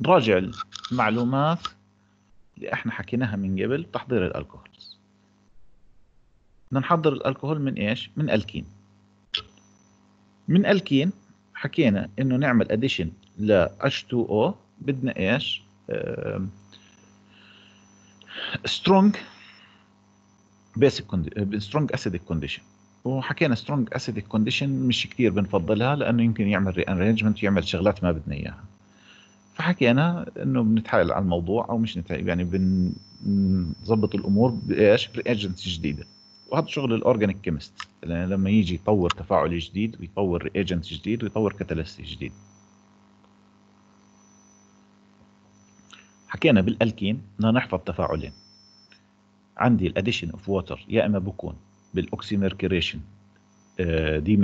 نراجع المعلومات اللي إحنا حكيناها من قبل تحضير ال alcohols. بدنا نحضر الألكوهول من إيش؟ من ألكين. من ألكين حكينا إنه نعمل addition ل H2O بدنا إيش؟ strong basic strong acidic condition وحكينا strong acidic condition مش كثير بنفضلها لأنه يمكن يعمل rearrangement ويعمل شغلات ما بدنا إياها. فحكينا إنه بنتحايل على الموضوع أو مش نتحايل يعني بنظبط الأمور بإيش؟ ب reagents جديدة. وهذا شغل ال organic chemist لما يجي يطور تفاعل جديد ويطور reagent جديد ويطور catalyst جديد. حكينا بالألكين بدنا نحفظ تفاعلين. عندي ال addition of water يا إما بكون بال oxymercuration de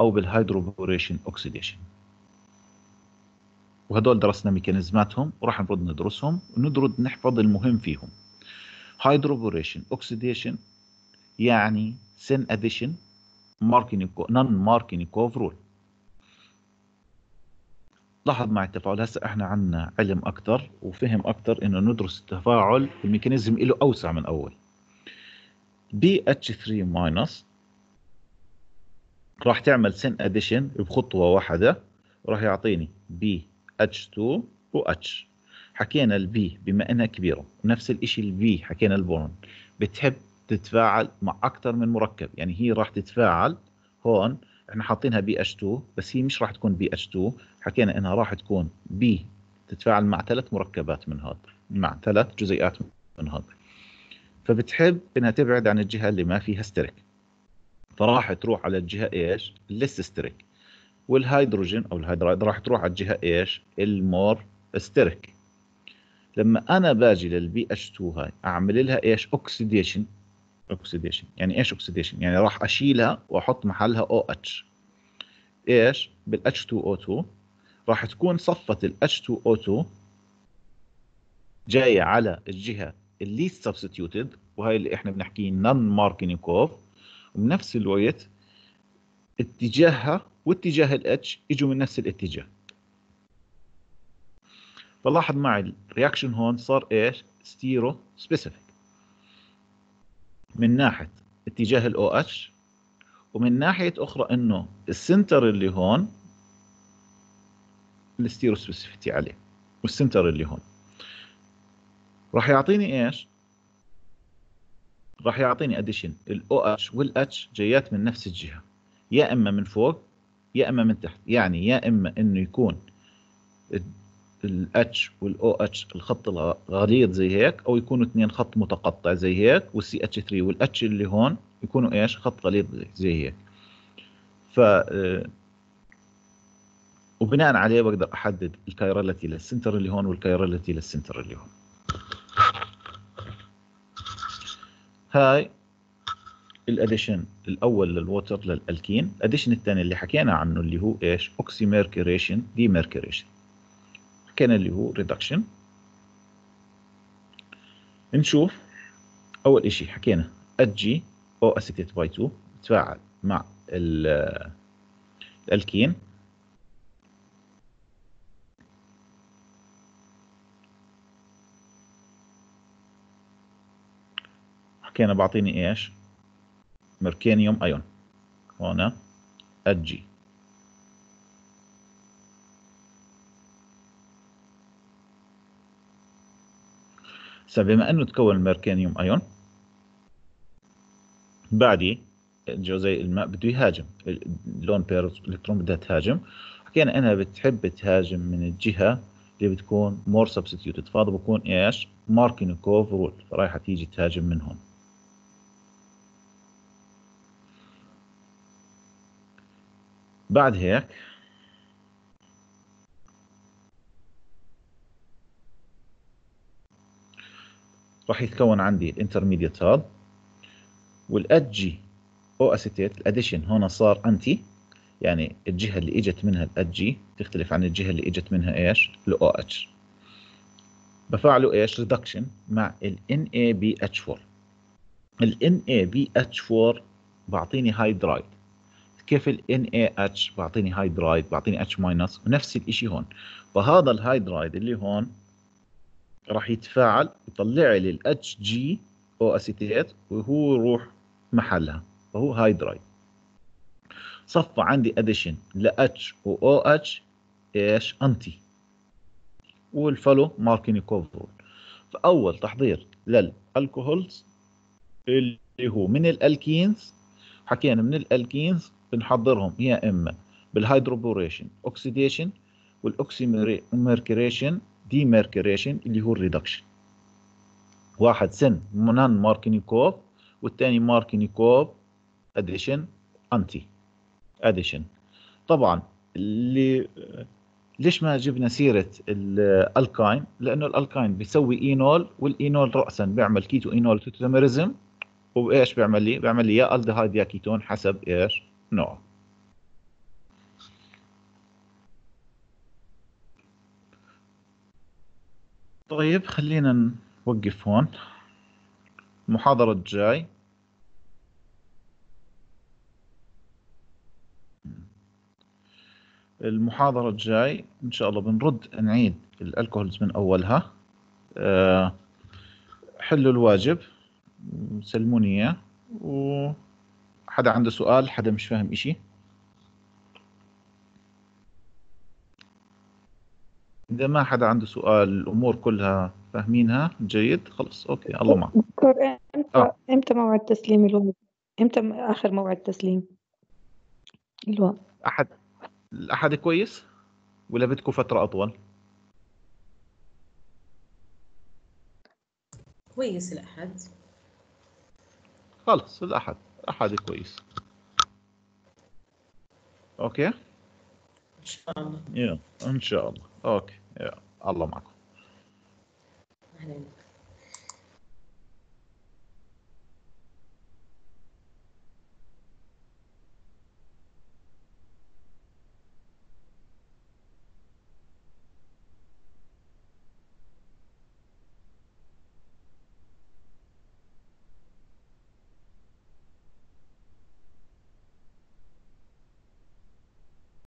أو بال hydroboration oxidation وهدول درسنا mechanism اتهم وراح نرد ندرسهم وندرد نحفظ المهم فيهم. hydroboration oxidation يعني syn addition Markovnikov non Markovnikov rule لاحظ مع التفاعل هسه إحنا عندنا علم أكثر وفهم أكثر إنه ندرس التفاعل ال mechanism له أوسع من أول. BH 3 minus راح تعمل syn addition بخطوة واحدة راح يعطيني BH 2 و H حكينا ال B بما إنها كبيرة ونفس الشيء ال B حكينا ال boron بتحب تتفاعل مع أكثر من مركب يعني هي راح تتفاعل هون إحنا حاطينها BH 2 بس هي مش راح تكون BH 2 حكينا إنها راح تكون B تتفاعل مع ثلاث مركبات من هذا مع ثلاث جزيئات من هذا. فبتحب إنها تبعد عن الجهة اللي ما فيها steric. فراح تروح على الجهة إيش؟ ال least steric. والهيدروجين أو ال hydride راح تروح على الجهة إيش؟ ال more steric. لما أنا باجي لل BH 2 هاي أعمل لها إيش؟ oxidation. oxidation يعني إيش oxidation يعني راح أشيلها وأحط محلها OH إيش؟ بال H2O2 راح تكون صفة ال H2O2 جاية على الجهة اللي substituted وهي اللي إحنا بنحكيه non Markovnikov وبنفس الوقت اتجاهها واتجاه ال H اجوا من نفس الاتجاه. فلاحظ معي ال reaction هون صار إيش؟ stereospecific من ناحية اتجاه ال OH ومن ناحية أخرى إنه ال center اللي هون ال stereospecificity عليه وال center اللي هون. راح يعطيني إيش؟ راح يعطيني اديشن الاو اتش والاتش جايات من نفس الجهة يا إما من فوق يا إما من تحت يعني يا إما إنه يكون ال H وال OH الخط الغليظ زي هيك أو يكونوا اثنين خط متقطع زي هيك والسي اتش 3 والاتش اللي هون يكونوا إيش؟ خط غليظ زي هيك. ف آه، وبناء عليه بقدر أحدد ال chirality لل center اللي هون وال chirality لل center اللي هون. هاي ال addition الأول لل water لل alkene. ال addition الثاني اللي حكينا عنه اللي هو إيش؟ oxymercuration demercuration حكينا اللي هو reduction نشوف أول شيء حكينا ال Hg O acetate by 2 تفاعل مع الالكين حكينا بعطيني إيش؟ mercurinium ion هنا ال Hg بما أنه تكون ال mercurinium ion بعدي جزيء الماء بده يهاجم. ال lone pairs electron بدها تهاجم. حكينا إنها بتحب تهاجم من الجهة اللي بتكون more substituted فهذا بكون إيش؟ Markovnikov rule فرايحه تيجي تهاجم من هون بعد هيك راح يتكون عندي ال intermediate هذا وال Hg O acetate ال addition هون صار anti يعني الجهة اللي اجت منها الادجي تختلف عن الجهة اللي اجت منها إيش؟ ال OH. بفعله إيش؟ reduction مع ال NaBH4 ال NaBH4 بعطيني hydride. كيف ال NaH بعطيني hydride؟ بعطيني minus ونفس الشيء هون. فهذا ال hydride اللي هون راح يتفاعل يطلع لي ال Hg O acetate وهو يروح محلها فهو hydride. صفى عندي addition ل H و OH إيش؟ anti وال follow Markovnikov rule فأول تحضير لل alcohols اللي هو من ال alkenes حكينا من ال alkenes بنحضرهم يا إما بال hydroboration oxidation وال oxymercuration demercuration اللي هو ال reduction واحد syn non Markovnikov والثاني Markovnikov addition anti addition طبعا اللي ليش ما جبنا سيرة ال alkyne؟ لأنه ال alkyne بيسوي enol وال enol رأسا بيعمل keto enol tautomerism وإيش بيعمل لي؟ بيعمل لي يا ألدهايد يا كيتون حسب إيش نوع طيب خلينا نوقف هون. المحاضرة الجاي. المحاضرة الجاي إن شاء الله بنرد نعيد الألكوهولز من أولها. أه حلوا الواجب سلموني إياه وحدا عنده سؤال حدا مش فاهم إشي. إذا ما حدا عنده سؤال الأمور كلها فاهمينها؟ جيد؟ خلص أوكي الله معك. دكتور إمتى آه. إمتى موعد تسليم الواجب؟ إمتى آخر موعد تسليم؟ الواجب؟ أحد الأحد كويس؟ ولا بدكم فترة أطول؟ كويس الأحد. خلص الأحد أحد كويس. okay؟ إن شاء الله. يلا إن شاء الله. okay. يلا الله معكم. أهلا.